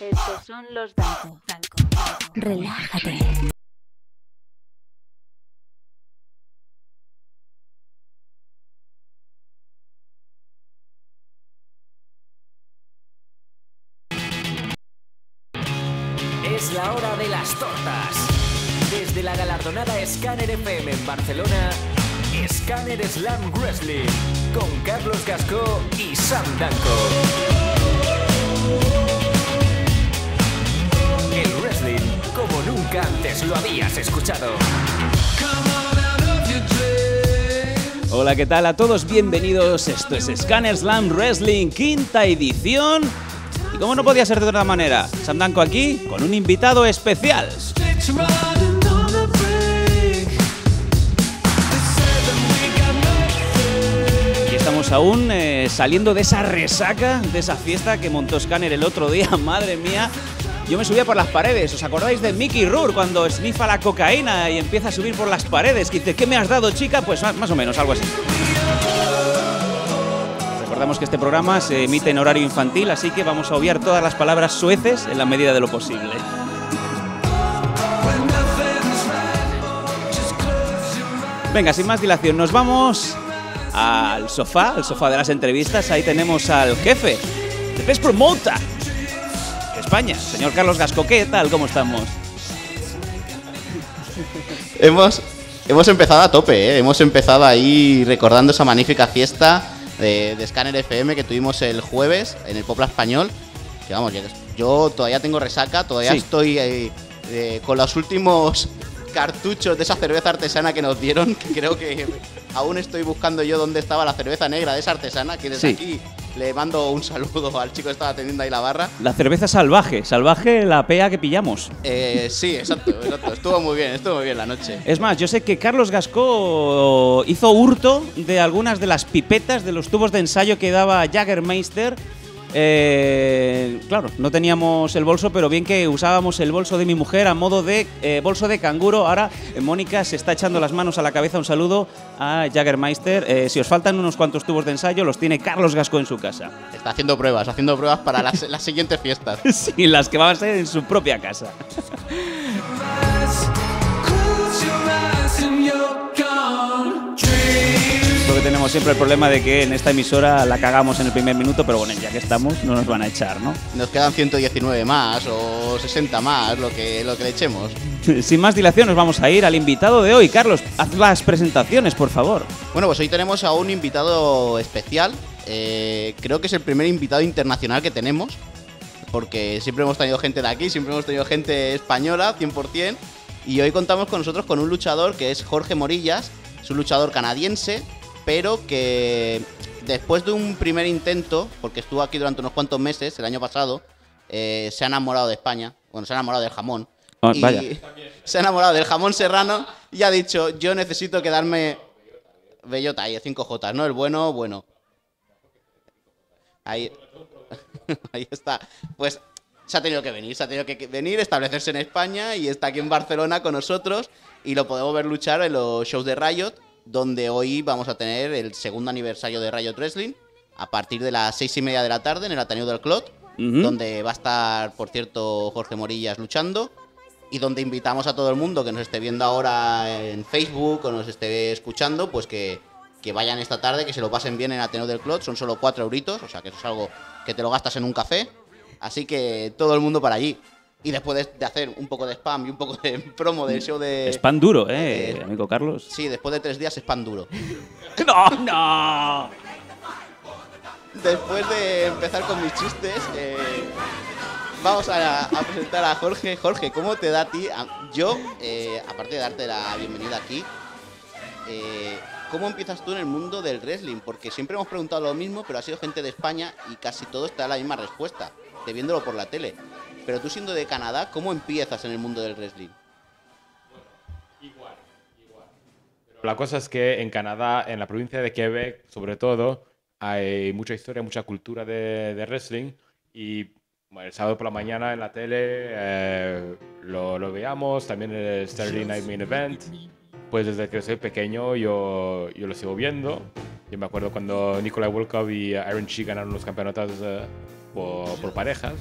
Estos son los Danco. Danco. Danco. Relájate. Es la hora de las tortas. Desde la galardonada Scanner FM en Barcelona, Scanner Slam Wrestling con Carlos Casco y Sam Danko. Antes lo habías escuchado. Hola, ¿qué tal a todos? Bienvenidos. Esto es Scanner Slam Wrestling, quinta edición. Y como no podía ser de otra manera, Sam Danko aquí con un invitado especial. Y estamos aún eh, saliendo de esa resaca, de esa fiesta que montó Scanner el otro día, madre mía. Yo me subía por las paredes, ¿os acordáis de Mickey Rourke cuando snifa la cocaína y empieza a subir por las paredes? Dice, ¿qué me has dado, chica? Pues más, o menos, algo así. Recordamos que este programa se emite en horario infantil, así que vamos a obviar todas las palabras sueces en la medida de lo posible. Venga, sin más dilación, nos vamos al sofá, al sofá de las entrevistas. Ahí tenemos al jefe de Best Promoter de España, señor Carlos Gasco. ¿Qué tal? ¿Cómo estamos? Hemos, hemos empezado a tope, ¿eh? hemos empezado ahí recordando esa magnífica fiesta de, de Scanner FM que tuvimos el jueves en el Popla Español. Que vamos, yo, yo todavía tengo resaca, todavía Sí. estoy eh, eh, con los últimos cartuchos de esa cerveza artesana que nos dieron, que creo que aún estoy buscando yo dónde estaba la cerveza negra de esa artesana, que desde Sí. aquí le mando un saludo al chico que estaba atendiendo ahí la barra. La cerveza salvaje, salvaje la pea que pillamos. Eh, sí, exacto, exacto. Estuvo muy bien, estuvo muy bien la noche. Es más, yo sé que Carlos Gasco hizo hurto de algunas de las pipetas de los tubos de ensayo que daba Jaggermeister. Eh, claro, no teníamos el bolso, pero bien que usábamos el bolso de mi mujer a modo de eh, bolso de canguro. Ahora eh, Mónica se está echando las manos a la cabeza. Un saludo a Jaggermeister. Eh, si os faltan unos cuantos tubos de ensayo, los tiene Carlos Gasco en su casa. Está haciendo pruebas, haciendo pruebas para las, las siguientes fiestas. Sí, las que van a ser en su propia casa. Porque tenemos siempre el problema de que en esta emisora la cagamos en el primer minuto, pero bueno, ya que estamos, no nos van a echar, ¿no? Nos quedan 119 más o 60 más, lo que, lo que le echemos. Sin más dilación, nos vamos a ir al invitado de hoy. Carlos, haz las presentaciones, por favor. Bueno, pues hoy tenemos a un invitado especial. Eh, creo que es el primer invitado internacional que tenemos. Porque siempre hemos tenido gente de aquí, siempre hemos tenido gente española, 100%. Y hoy contamos con nosotros con un luchador que es Jorge Morillas. Es un luchador canadiense, pero que después de un primer intento, porque estuvo aquí durante unos cuantos meses, el año pasado, eh, se ha enamorado de España. Bueno, se ha enamorado del jamón. Ah, y vaya. Se ha enamorado del jamón serrano y ha dicho, yo necesito quedarme... Bellota, ahí, 5J, ¿no? El bueno, bueno. Ahí... ahí está. Pues se ha tenido que venir, se ha tenido que que venir, establecerse en España y está aquí en Barcelona con nosotros y lo podemos ver luchar en los shows de Riot, donde hoy vamos a tener el segundo aniversario de Riot Wrestling a partir de las seis y media de la tarde en el Ateneo del Clot, donde va a estar, por cierto, Jorge Morillas luchando y donde invitamos a todo el mundo que nos esté viendo ahora en Facebook o nos esté escuchando, pues que, que vayan esta tarde, que se lo pasen bien en Ateneo del Clot, son solo cuatro euritos, o sea que eso es algo que te lo gastas en un café, así que todo el mundo para allí. Y después de, de hacer un poco de spam y un poco de promo del show de... Es pan duro, ¿eh, eh, amigo Carlos? Sí, después de tres días es pan duro. ¡No, no! Después de empezar con mis chistes, eh, vamos a, a presentar a Jorge. Jorge, ¿cómo te da a ti? a- yo, eh, aparte de darte la bienvenida aquí, eh, ¿cómo empiezas tú en el mundo del wrestling? Porque siempre hemos preguntado lo mismo, pero ha sido gente de España y casi todo está la misma respuesta, de viéndolo por la tele. Pero tú siendo de Canadá, ¿cómo empiezas en el mundo del wrestling? La cosa es que en Canadá, en la provincia de Quebec, sobre todo, hay mucha historia, mucha cultura de, wrestling. Y el sábado por la mañana en la tele eh, lo, lo veamos, también el Saturday Night Main Event. Pues desde que soy pequeño yo, yo lo sigo viendo. Yo me acuerdo cuando Nikolai Volkov y Iron Sheik ganaron los campeonatos eh, por, por parejas.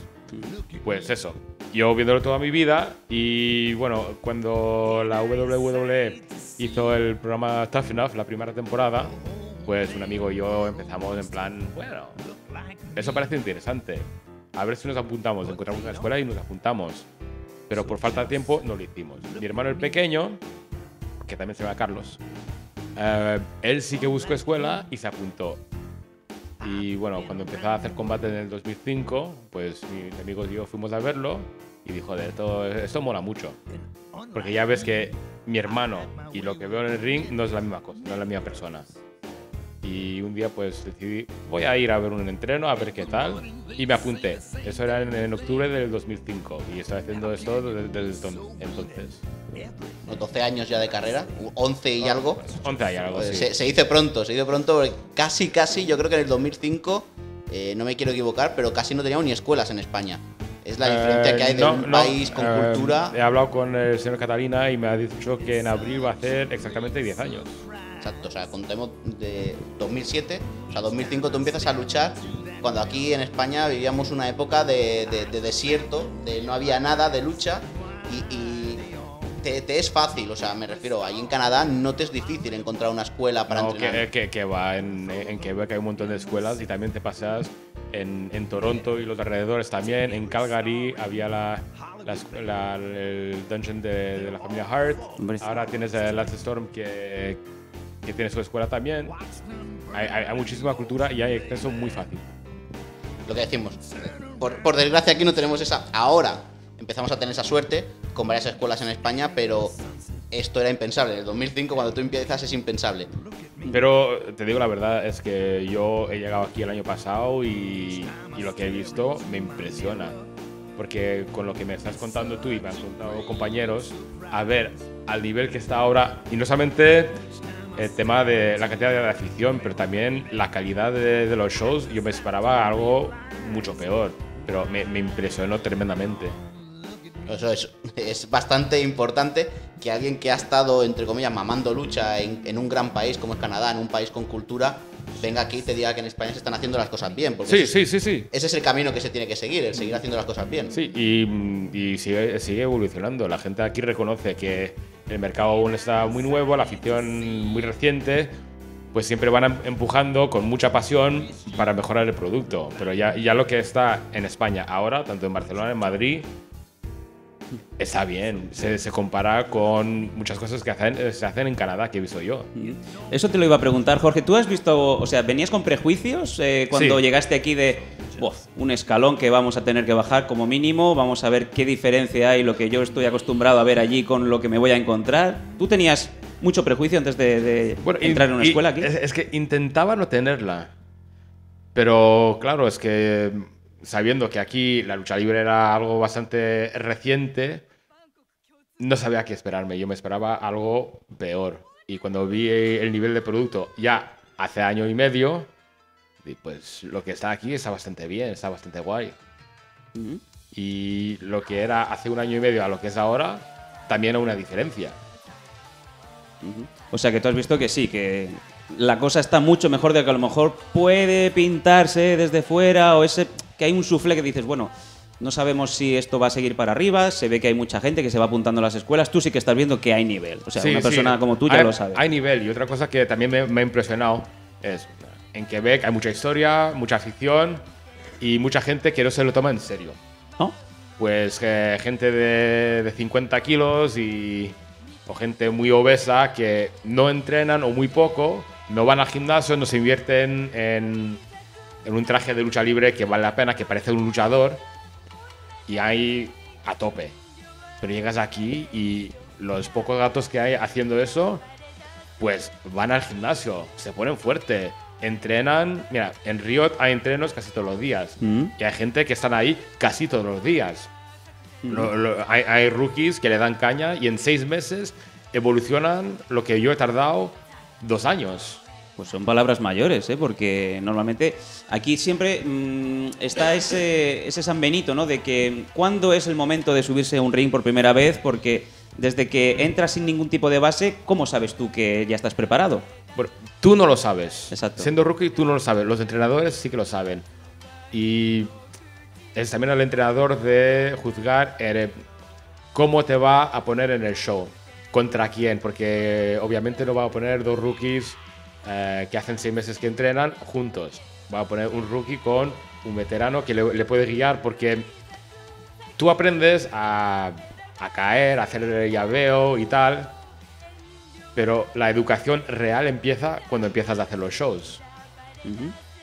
Pues eso, yo viéndolo toda mi vida y bueno, cuando la WWE hizo el programa Tough Enough, la primera temporada, pues un amigo y yo empezamos en plan, bueno, eso parece interesante. A ver si nos apuntamos, encontramos una escuela y nos apuntamos. Pero por falta de tiempo no lo hicimos. Mi hermano el pequeño, que también se llama Carlos, eh, él sí que buscó escuela y se apuntó. Y bueno, cuando empezó a hacer combate en el 2005, pues mis amigos y yo fuimos a verlo y dijo, joder, esto, esto mola mucho. Porque ya ves que mi hermano y lo que veo en el ring no es la misma cosa, no es la misma persona. Y un día pues decidí, voy a ir a ver un entreno, a ver qué tal. Y me apunté. Eso era en, en octubre del 2005 y estoy haciendo esto desde, desde entonces. Unos 12 años ya de carrera, 11 y algo. 11 hay algo Pues así. se, se dice pronto, se dice pronto, casi, casi, yo creo que en el 2005, eh, no me quiero equivocar, pero casi no teníamos ni escuelas en España. Es la diferencia que hay de Eh, no, un no, país con eh, cultura. He hablado con el señor Catalina y me ha dicho que en abril va a hacer exactamente 10 años. Exacto, o sea, contemos de 2007, o sea, 2005 tú empiezas a luchar cuando aquí en España vivíamos una época de, de- de desierto, de no había nada de lucha y, y te, te es fácil, o sea, me refiero, ahí en Canadá no te es difícil encontrar una escuela para No, entrenar. que, que, que va en, en Quebec hay un montón de escuelas y también te pasas en, en Toronto y los alrededores también. En Calgary había la, la la- el dungeon de, de la familia Hart. Ahora tienes el Lance Storm que, que tiene su escuela también. Hay, hay- hay muchísima cultura y hay acceso muy fácil. lo que decimos. Por, por desgracia aquí no tenemos esa. Ahora empezamos a tener esa suerte con varias escuelas en España, pero esto era impensable. En el 2005 cuando tú empiezas es impensable. Pero te digo la verdad, es que yo he llegado aquí el año pasado y, y lo que he visto me impresiona. Porque con lo que me estás contando tú y me han contado compañeros, a ver al nivel que está ahora, y no solamente el tema de la cantidad de afición, pero también la calidad de, de los shows, yo me esperaba algo mucho peor, pero me, me impresionó tremendamente. Eso es, es bastante importante que alguien que ha estado, entre comillas, mamando lucha en, en un gran país como es Canadá, en un país con cultura, venga aquí y te diga que en España se están haciendo las cosas bien. Porque Sí, ese, sí, sí, sí. ese es el camino que se tiene que seguir, el seguir haciendo las cosas bien. Sí, y, y sigue, sigue evolucionando. La gente aquí reconoce que el mercado aún está muy nuevo, la afición muy reciente, pues siempre van em- empujando con mucha pasión para mejorar el producto. Pero ya, ya lo que está en España ahora, tanto en Barcelona, en Madrid, está bien. Se, se compara con muchas cosas que hacen, se hacen en Canadá, que he visto yo. Eso te lo iba a preguntar, Jorge. ¿Tú has visto, o sea, venías con prejuicios eh, cuando Sí. llegaste aquí de "Buf, un escalón que vamos a tener que bajar como mínimo? Vamos a ver qué diferencia hay lo que yo estoy acostumbrado a ver allí con lo que me voy a encontrar. ¿Tú tenías mucho prejuicio antes de, de Bueno, y- entrar en una escuela aquí? Es, es que intentaba no tenerla. Pero claro, es que sabiendo que aquí la lucha libre era algo bastante reciente, no sabía qué esperarme. Yo me esperaba algo peor. Y cuando vi el nivel de producto ya hace año y medio, di, pues lo que está aquí está bastante bien, está bastante guay. Y lo que era hace un año y medio a lo que es ahora, también hay una diferencia. O sea, que tú has visto que sí, que la cosa está mucho mejor de lo que a lo mejor puede pintarse desde fuera o ese que hay un sufle que dices, bueno, no sabemos si esto va a seguir para arriba, se ve que hay mucha gente que se va apuntando a las escuelas, tú sí que estás viendo que hay nivel. O sea, Sí, una sí. persona como tú ya Hay- lo sabe. Hay nivel. Y otra cosa que también me, me ha impresionado es en Quebec hay mucha historia, mucha afición y mucha gente que no se lo toma en serio. ¿No? Pues eh, gente de, de 50 kilos y, o gente muy obesa que no entrenan o muy poco, no van al gimnasio, no se invierten en, en un traje de lucha libre que vale la pena, que parece un luchador y hay a tope. Pero llegas aquí y los pocos gatos que hay haciendo eso, pues van al gimnasio, se ponen fuerte, entrenan. Mira, en Riot hay entrenos casi todos los días. Mm. Y hay gente que están ahí casi todos los días. Lo- lo- hay, hay rookies que le dan caña y en seis meses evolucionan lo que yo he tardado dos años. Pues son palabras mayores, ¿eh? porque normalmente aquí siempre mm, está ese, ese San Benito, ¿no? De que cuándo es el momento de subirse a un ring por primera vez, porque desde que entras sin ningún tipo de base, ¿cómo sabes tú que ya estás preparado? Bueno, tú no lo sabes. Exacto. Siendo rookie, tú no lo sabes. Los entrenadores sí que lo saben. Y es también el entrenador de juzgar eh, cómo te va a poner en el show, contra quién, porque obviamente no va a poner dos rookies eh, que hacen seis meses que entrenan juntos. Va a poner un rookie con un veterano que le, le puede guiar porque tú aprendes a, a caer, a hacer el llaveo y tal, pero la educación real empieza cuando empiezas a hacer los shows.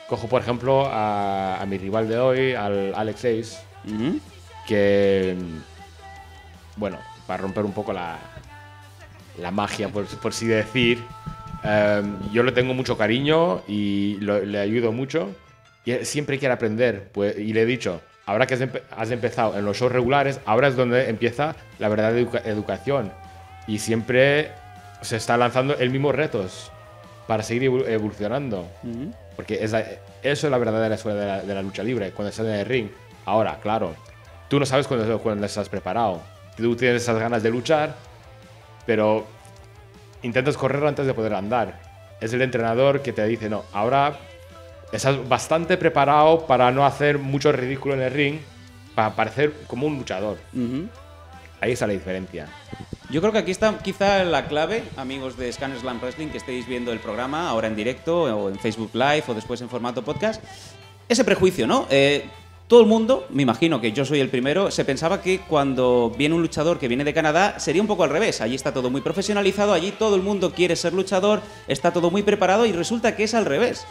Cojo, por ejemplo, a, a mi rival de hoy, al Alex Ace, que, mm, bueno, para romper un poco la, la magia, por, por así decir, eh, yo le tengo mucho cariño y lo- le ayudo mucho. Y siempre quiere aprender. Pues, y le he dicho, ahora que has, empe- has empezado en los shows regulares, ahora es donde empieza la verdadera educa- educación. Y siempre se está lanzando el mismo retos para seguir evol- evolucionando. Ujú. Porque es la- eso es la verdadera escuela de la, de la lucha libre, cuando estás en el ring. Ahora, claro, tú no sabes cuándo, cuándo estás preparado. Tú tienes esas ganas de luchar, pero intentas correr antes de poder andar. Es el entrenador que te dice, no, ahora estás bastante preparado para no hacer mucho ridículo en el ring, para parecer como un luchador. Ujú. Ahí está la diferencia. Yo creo que aquí está quizá la clave, amigos de Scanner Slam Wrestling, que estéis viendo el programa ahora en directo o en Facebook Live o después en formato podcast. Ese prejuicio, ¿no? Eh, todo el mundo, me imagino que yo soy el primero, se pensaba que cuando viene un luchador que viene de Canadá sería un poco al revés. Allí está todo muy profesionalizado, allí todo el mundo quiere ser luchador, está todo muy preparado y resulta que es al revés.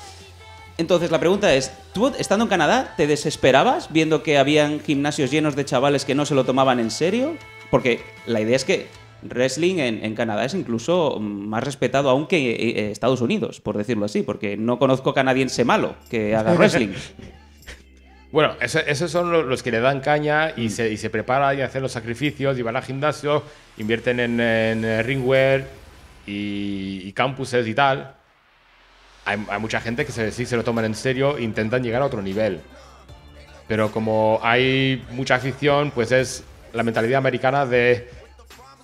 Entonces la pregunta es, ¿tú estando en Canadá te desesperabas viendo que habían gimnasios llenos de chavales que no se lo tomaban en serio? Porque la idea es que wrestling en, en Canadá es incluso más respetado aún que eh, Estados Unidos, por decirlo así, porque no conozco canadiense malo que haga wrestling. Bueno, esos son lo- los que le dan caña y, se, y se preparan y hacen los sacrificios y van al gimnasio, invierten en, en, eh, ringwear y, y campuses y tal. Hay, hay mucha gente que se, sí se lo toman en serio e intentan llegar a otro nivel. Pero como hay mucha afición, pues es la mentalidad americana de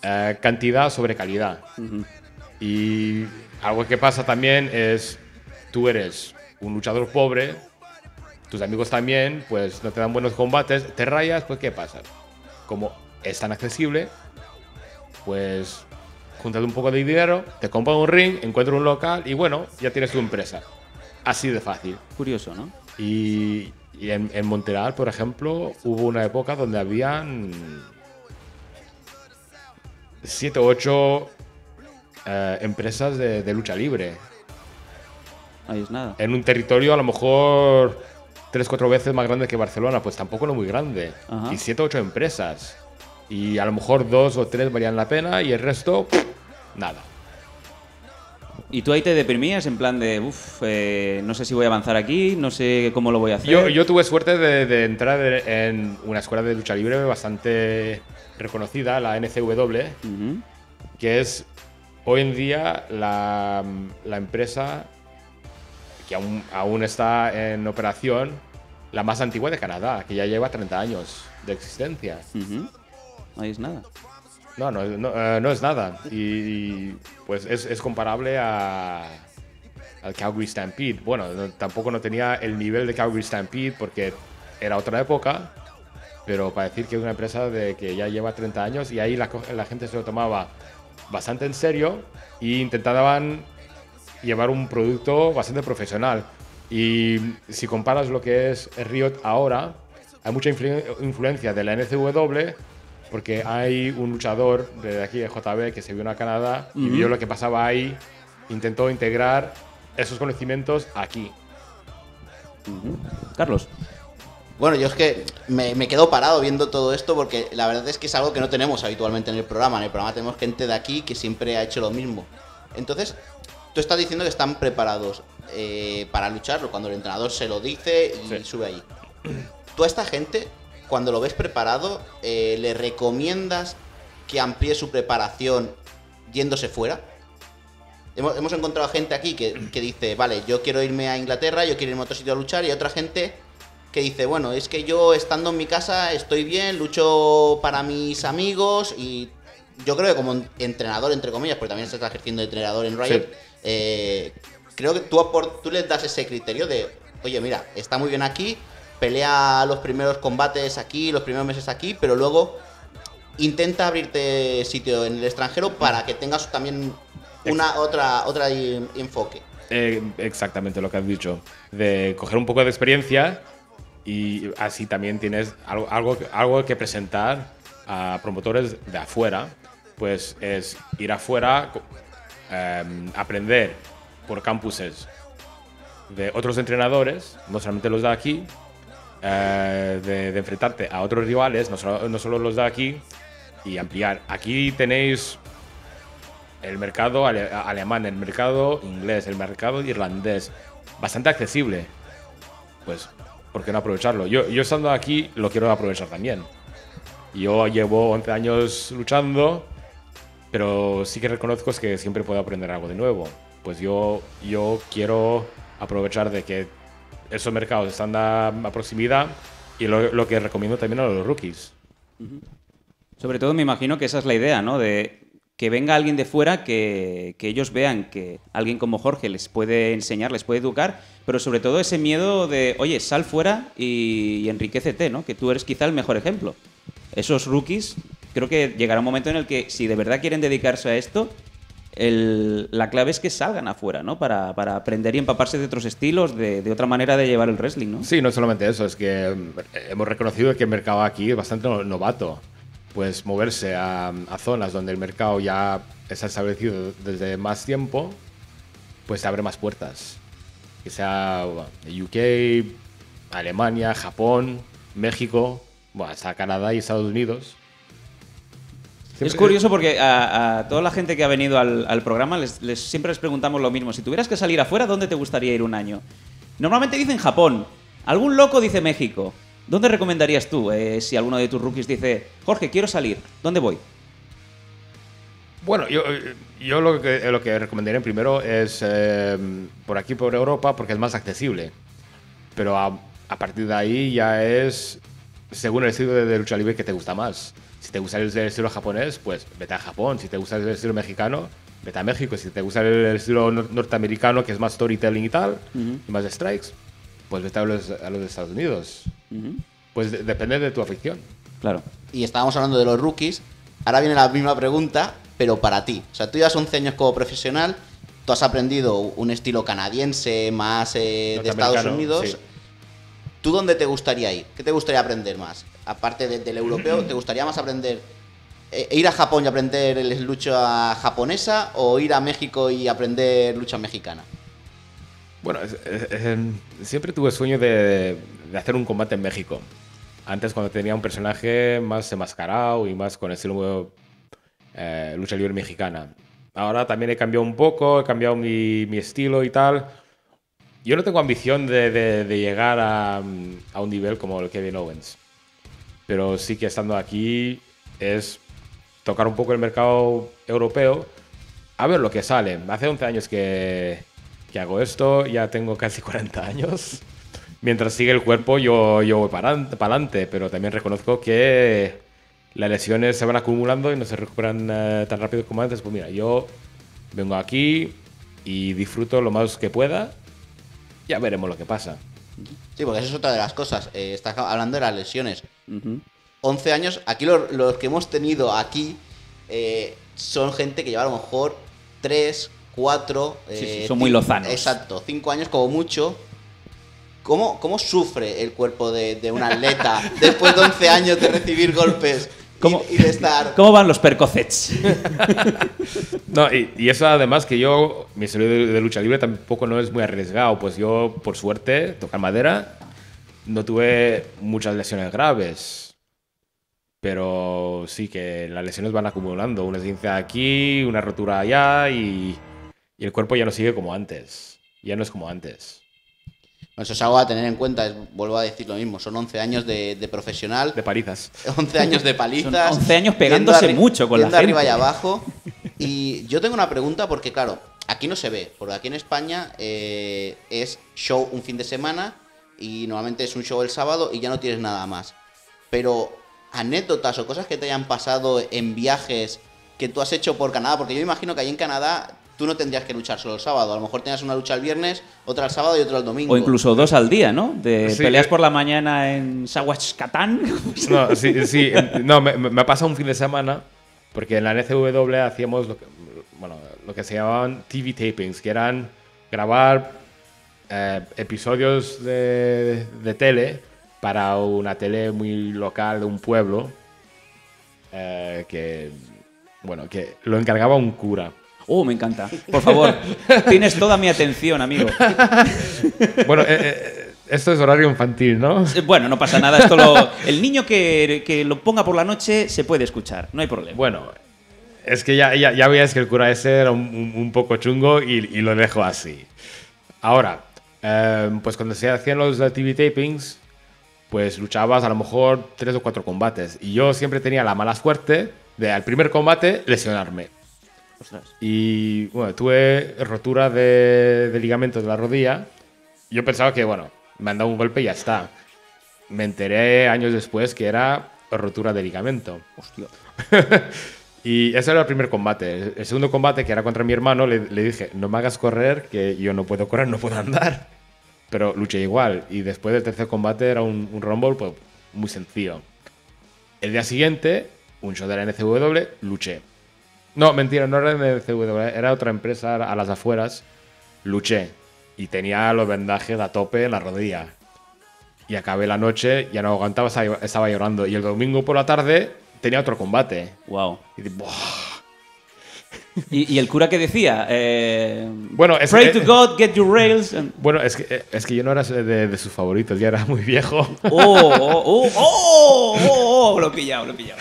eh, cantidad sobre calidad. Y algo que pasa también es, tú eres un luchador pobre, tus amigos también, pues no te dan buenos combates, te rayas, pues ¿qué pasa? Como es tan accesible, pues juntas un poco de dinero, te compras un ring, encuentras un local y bueno, ya tienes tu empresa. Así de fácil. Curioso, ¿no? Y, y en, en Montreal, por ejemplo, hubo una época donde habían 7 o 8 empresas de, de lucha libre. Ahí es nada. En un territorio a lo mejor 3 4 veces más grande que Barcelona, pues tampoco no muy grande. Ajá. Y 7 o 8 empresas. Y a lo mejor dos o tres valían la pena y el resto, nada. Y tú ahí te deprimías en plan de, uff, no sé si voy a avanzar aquí, no sé cómo lo voy a hacer. Yo, yo tuve suerte de, de entrar en una escuela de lucha libre bastante reconocida, la NCW, que es hoy en día la, la empresa que aún, aún está en operación, la más antigua de Canadá, que ya lleva 30 años de existencia. Ujú. Ahí es nada. No, no, no, eh, no es nada. Y pues es, es comparable a, al Calgary Stampede. Bueno, no- tampoco no tenía el nivel de Calgary Stampede porque era otra época, pero para decir que es una empresa de que ya lleva 30 años y ahí la, la gente se lo tomaba bastante en serio e intentaban llevar un producto bastante profesional. Y si comparas lo que es Riot ahora, hay mucha influ- influencia de la NCW porque hay un luchador de aquí de JB que se vino a Canadá y vio lo que pasaba ahí, intentó integrar esos conocimientos aquí. Carlos. Bueno, yo es que me, me quedo parado viendo todo esto porque la verdad es que es algo que no tenemos habitualmente en el programa. En el programa tenemos gente de aquí que siempre ha hecho lo mismo. Entonces, tú estás diciendo que están preparados eh, para lucharlo cuando el entrenador se lo dice y Sí. sube allí. Tú a esta gente, cuando lo ves preparado, eh, ¿le recomiendas que amplíe su preparación yéndose fuera? Hemos, hemos encontrado gente aquí que, que dice, vale, yo quiero irme a Inglaterra, yo quiero irme a otro sitio a luchar, y otra gente que dice, bueno, es que yo estando en mi casa estoy bien, lucho para mis amigos y yo creo que como entrenador, entre comillas, porque también se está ejerciendo de entrenador en Riot, Sí. Eh, creo que tú, tú les das ese criterio de, oye, mira, está muy bien aquí, pelea los primeros combates aquí, los primeros meses aquí, pero luego intenta abrirte sitio en el extranjero para que tengas también una otra otra enfoque. Eh, exactamente lo que has dicho. De coger un poco de experiencia y así también tienes algo, algo, algo que presentar a promotores de afuera. Pues es ir afuera, em, aprender por campuses de otros entrenadores, no solamente los de aquí, eh, de, de enfrentarte a otros rivales, no solo, no solo los de aquí, y ampliar. Aquí tenéis el mercado ale- alemán, el mercado inglés, el mercado irlandés, bastante accesible. Pues, ¿por qué no aprovecharlo? Yo, yo estando aquí lo quiero aprovechar también. Yo llevo 11 años luchando, pero sí que reconozco es que siempre puedo aprender algo de nuevo. Pues yo, yo quiero aprovechar de que esos mercados están a, a proximidad y lo, lo que recomiendo también a los rookies. Sobre todo me imagino que esa es la idea, ¿no? De que venga alguien de fuera, que, que ellos vean que alguien como Jorge les puede enseñar, les puede educar, pero sobre todo ese miedo de, oye, sal fuera y, y enriquecete, ¿no? Que tú eres quizá el mejor ejemplo. Esos rookies, creo que llegará un momento en el que si de verdad quieren dedicarse a esto, la clave es que salgan afuera, ¿no? Para, para aprender y empaparse de otros estilos, de, otra manera de llevar el wrestling, ¿no? Sí, no solamente eso, es que mm, hemos reconocido que el mercado aquí es bastante no- novato. Pues moverse a, zonas donde el mercado ya está establecido desde más tiempo, pues abre más puertas. Que sea UK, Alemania, Japón, México, bueno, hasta Canadá y Estados Unidos. Es curioso porque a, a toda la gente que ha venido al, al programa les, les- siempre les preguntamos lo mismo. Si tuvieras que salir afuera, ¿dónde te gustaría ir un año? Normalmente dicen Japón. Algún loco dice México. ¿Dónde recomendarías tú eh, si alguno de tus rookies dice, Jorge, quiero salir? ¿Dónde voy? Bueno, yo, yo lo, que, lo que recomendaría primero es eh, por aquí, por Europa, porque es más accesible. Pero a, a partir de ahí ya es según el estilo de, de lucha libre que te gusta más. Si te gusta el, estilo japonés, pues vete a Japón. Si te gusta el estilo mexicano, vete a México. Si te gusta el, estilo nor- norteamericano, que es más storytelling y tal, y más strikes, pues vete a los, a los de Estados Unidos. Pues de- depende de tu afición. Claro. Y estábamos hablando de los rookies. Ahora viene la misma pregunta, pero para ti. O sea, tú llevas 11 años como profesional, tú has aprendido un estilo canadiense más eh, de Estados Unidos. sí. ¿Tú dónde te gustaría ir? ¿Qué te gustaría aprender más? Aparte de- del europeo, ¿te gustaría más aprender eh, ir a Japón y aprender el- lucha japonesa o ir a México y aprender lucha mexicana? Bueno, siempre tuve sueño de, hacer un combate en México. Antes, cuando tenía un personaje más enmascarado y más con estilo eh, lucha libre mexicana. Ahora también he cambiado un poco, he cambiado mi, estilo y tal. Yo no tengo ambición de, llegar a, a un nivel como el Kevin Owens. Pero sí que estando aquí es tocar un poco el mercado europeo a ver lo que sale. Hace 11 años que, que hago esto, ya tengo casi 40 años. Mientras sigue el cuerpo, yo, yo voy para adelante, pero también reconozco que las lesiones se van acumulando y no se recuperan eh, tan rápido como antes. Pues mira, yo vengo aquí y disfruto lo más que pueda. Ya veremos lo que pasa. Sí, porque eso es otra de las cosas. Eh, estás hablando de las lesiones. Ujú. 11 años, aquí los, los que hemos tenido aquí eh, son gente que lleva a lo mejor 3, 4... Sí, sí, son muy lozanos. Exacto, 5 años como mucho. ¿Cómo, cómo sufre el cuerpo de, de un atleta después de 11 años de recibir golpes y- ¿Cómo- y, de estar... ¿Cómo van los percocets? No, y, y eso además que yo, mi estilo de, de lucha libre tampoco no es muy arriesgado, pues yo, por suerte, tocar madera, no tuve muchas lesiones graves. Pero sí que las lesiones van acumulando, una esguince aquí, una rotura allá y, y el cuerpo ya no sigue como antes. Ya no es como antes. Eso es algo a tener en cuenta, es- vuelvo a decir lo mismo, son 11 años de, de profesional, De palizas. 11 años de palizas. Son 11 años pegándose mucho con la yendo arriba y gente. abajo. Y yo tengo una pregunta porque, claro, aquí no se ve, porque aquí en España eh, es show un fin de semana y normalmente es un show el sábado y ya no tienes nada más. Pero anécdotas o cosas que te hayan pasado en viajes que tú has hecho por Canadá, porque yo imagino que ahí en Canadá tú no tendrías que luchar solo el sábado. A lo mejor tenías una lucha el viernes, otra el sábado y otra el domingo. O incluso dos al día, ¿no? De Sí, peleas eh. por la mañana en Sahuachcatán. No, sí, sí. No, me, me ha pasado un fin de semana porque en la NCW hacíamos lo que, bueno, lo que se llamaban TV tapings, que eran grabar eh, episodios de, de tele para una tele muy local de un pueblo eh, que, bueno, que lo encargaba un cura. Oh, me encanta. Por favor, tienes toda mi atención, amigo. Bueno, eh, esto es horario infantil, ¿no? Bueno, no pasa nada. Esto lo, el niño que, que lo ponga por la noche se puede escuchar, no hay problema. Bueno, es que ya, ya, ya veías que el cura ese era un, un- un poco chungo y, y lo dejo así. Ahora, eh, pues cuando se hacían los TV tapings, pues luchabas a lo mejor tres o cuatro combates. Y yo siempre tenía la mala suerte de al primer combate lesionarme. Ostras. Y bueno, tuve rotura de, de ligamentos de la rodilla. Yo pensaba que, bueno, me han dado un golpe y ya está. Me enteré años después que era rotura de ligamento. Hostia. Y ese era el primer combate. El segundo combate, que era contra mi hermano, le, le dije, no me hagas correr, que yo no puedo correr, no puedo andar. Pero luché igual. Y después del tercer combate era un, un rumble pues, muy sencillo. El día siguiente, un show de la NCW, luché. No, mentira, no era de NCW, era otra empresa a las afueras. Luché. Y tenía los vendajes a tope en la rodilla. Y acabé la noche, ya no aguantaba, estaba llorando. Y el domingo por la tarde tenía otro combate. Wow. Y. ¿Y, y el cura que decía? Eh, Bueno, es Pray que- to God, get your rails. and- Bueno, es que, es que yo no era de, de sus favoritos, ya era muy viejo. Oh, oh, oh, oh, oh, oh, lo he pillado, lo he pillado.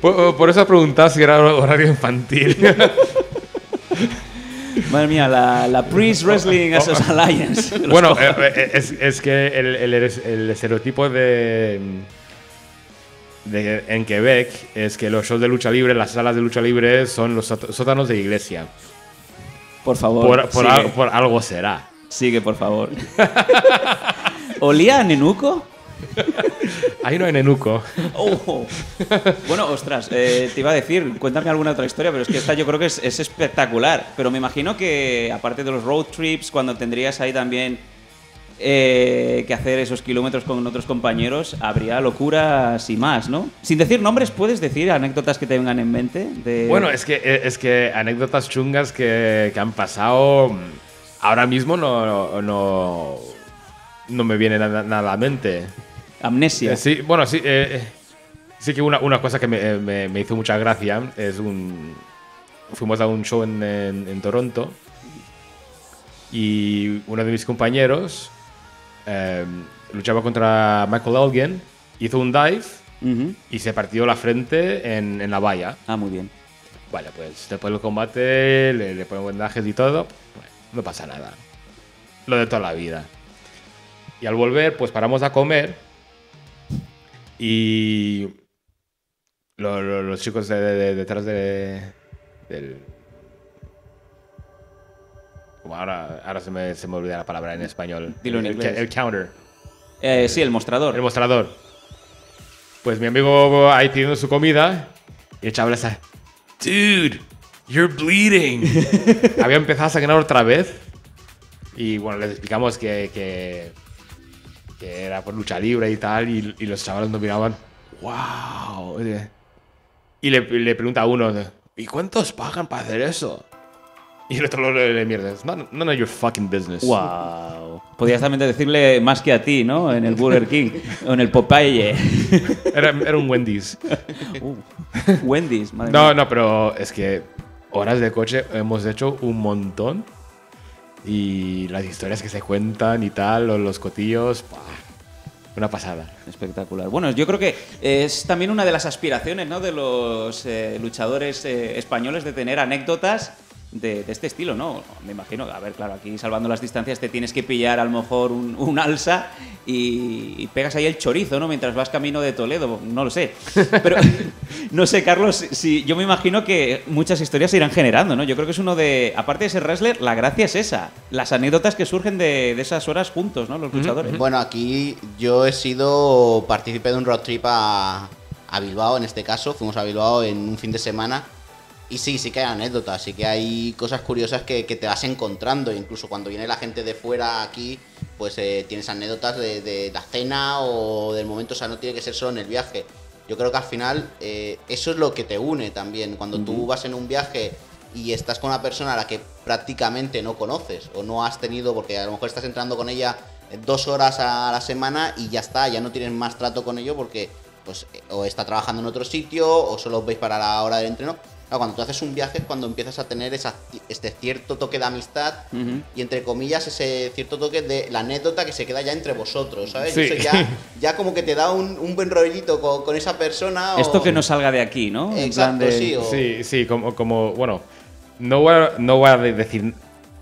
Por, por eso he preguntado si era horario infantil. Madre mía, la, la Priest Wrestling Asos- Alliance. Los bueno, cojones. eh, eh, es, es que el, el- el estereotipo de, de- en Quebec es que los shows de lucha libre, las salas de lucha libre son los sót- sótanos de iglesia. por favor, Por, por, sigue, al- por algo será. sigue, por favor. ¿Olía a Nenuco? Ahí no hay nenuco. Oh. Bueno, ostras, eh, te iba a decir, cuéntame alguna otra historia, pero es que esta yo creo que es, es espectacular. Pero me imagino que, aparte de los road trips, cuando tendrías ahí también eh, que hacer esos kilómetros con otros compañeros, habría locuras y más, ¿no? Sin decir nombres, ¿puedes decir anécdotas que te vengan en mente? De... Bueno, es que, es que anécdotas chungas que, que han pasado mm, ahora mismo no, no, no me viene nada, nada a la mente. Amnesia. Eh, Sí, bueno, sí, eh, eh, sí que una, una cosa que me, eh, me- me hizo mucha gracia es un... Fuimos a un show en, en- en Toronto y uno de mis compañeros eh, luchaba contra Michael Elgin, hizo un dive y se partió la frente en, en la valla. Ah, muy bien. Vale, pues después del combate le, le ponen vendajes y todo, bueno, no pasa nada. Lo de toda la vida. Y al volver, pues paramos a comer y lo- lo- los chicos de, de- de- detrás de, del... Como ahora, ahora se, me, se me olvida la palabra en español. Dilo en el, inglés. el counter. Eh, sí, el mostrador. El mostrador. Pues mi amigo ahí pidiendo su comida y el chaval está, Dude, you're bleeding. Había empezado a sangrar otra vez y bueno, les explicamos que, que, que era por lucha libre y tal y, y los chavales nos miraban, wow. Y le, le pregunta a uno, ¿y cuántos pagan para hacer eso? Y el otro le, le mierda, none, none of your fucking business. Wow. Podrías también decirle más que a ti, ¿no? En el Burger King o en el Popeye. Era, era un Wendy's. Uh, Wendy's, madre No, mía. no, pero es que horas de coche hemos hecho un montón. Y las historias que se cuentan y tal, o los cotillos, una pasada. Espectacular. Bueno, yo creo que es también una de las aspiraciones ¿no? de los eh, luchadores eh, españoles de tener anécdotas de, de este estilo, ¿no? Me imagino, a ver, claro, aquí salvando las distancias te tienes que pillar a lo mejor un, un alza y, y pegas ahí el chorizo, ¿no? Mientras vas camino de Toledo, no lo sé. Pero no sé, Carlos, si, yo me imagino que muchas historias se irán generando, ¿no? Yo creo que es uno de, aparte de ser wrestler, la gracia es esa, las anécdotas que surgen de, de esas horas juntos, ¿no? Los luchadores. Bueno, aquí yo he sido partícipe de un road trip a, a Bilbao, en este caso. Fuimos a Bilbao en un fin de semana. Y sí, sí que hay anécdotas, sí que hay cosas curiosas que, que te vas encontrando. Incluso cuando viene la gente de fuera aquí, pues eh, tienes anécdotas de, de la cena o del momento, o sea, no tiene que ser solo en el viaje. Yo creo que al final eh, eso es lo que te une también. Cuando tú vas en un viaje y estás con una persona a la que prácticamente no conoces o no has tenido, porque a lo mejor estás entrando con ella dos horas a la semana y ya está, ya no tienes más trato con ello porque pues eh, o está trabajando en otro sitio o solo os veis para la hora del entreno. Claro, cuando tú haces un viaje es cuando empiezas a tener esa- este cierto toque de amistad y entre comillas ese cierto toque de la anécdota que se queda ya entre vosotros, ¿sabes? Sí. Y eso ya, ya como que te da un, un buen rollito con, con esa persona. o- Esto que no salga de aquí, ¿no? En Exacto, plan de- sí. o- Sí, sí, como, como bueno, no voy, a, no voy a de- decir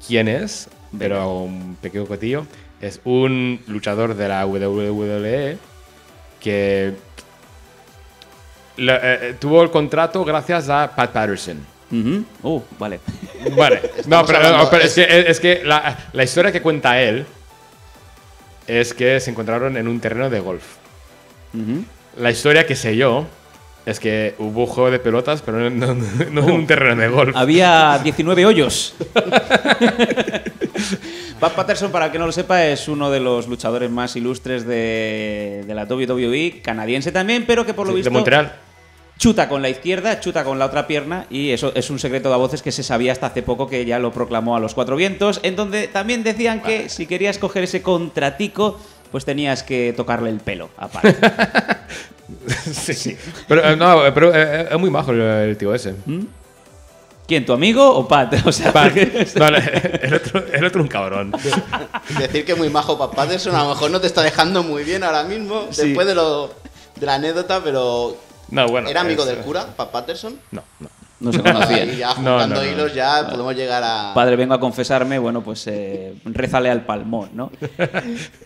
quién es, pero un pequeño cotillo. Es un luchador de la WWE que la- eh, eh, tuvo el contrato gracias a Pat Patterson. Uh, vale. Vale, no, pero, hablando- pero es que, es que la, la historia que cuenta él es que se encontraron en un terreno de golf. La historia que sé yo es que hubo juego de pelotas, pero no, no- no en un terreno de golf. Había 19 hoyos. Pat Patterson, para el que no lo sepa, es uno de los luchadores más ilustres de, de la WWE, canadiense también, pero que por lo Sí, visto de Montreal. chuta con la izquierda, chuta con la otra pierna y eso es un secreto de a voces que se sabía hasta hace poco que ya lo proclamó a los cuatro vientos, en donde también decían que si querías coger ese contratico, pues tenías que tocarle el pelo aparte. sí, sí. Pero, eh, no, pero eh, es muy majo el, el tío ese. ¿Quién, tu amigo o Pat? O sea, Pat. porque- No, el, otro, el otro un cabrón. Decir que muy majo Pat Patterson a lo mejor no te está dejando muy bien ahora mismo, Sí. después de, lo, de la anécdota, pero No, bueno. ¿era amigo es- del cura, Pat Patterson? No, no. no se Y conocían. ya juntando no, no. hilos ya podemos llegar a... Padre, vengo a confesarme, bueno, pues eh, rézale al palmón, ¿no?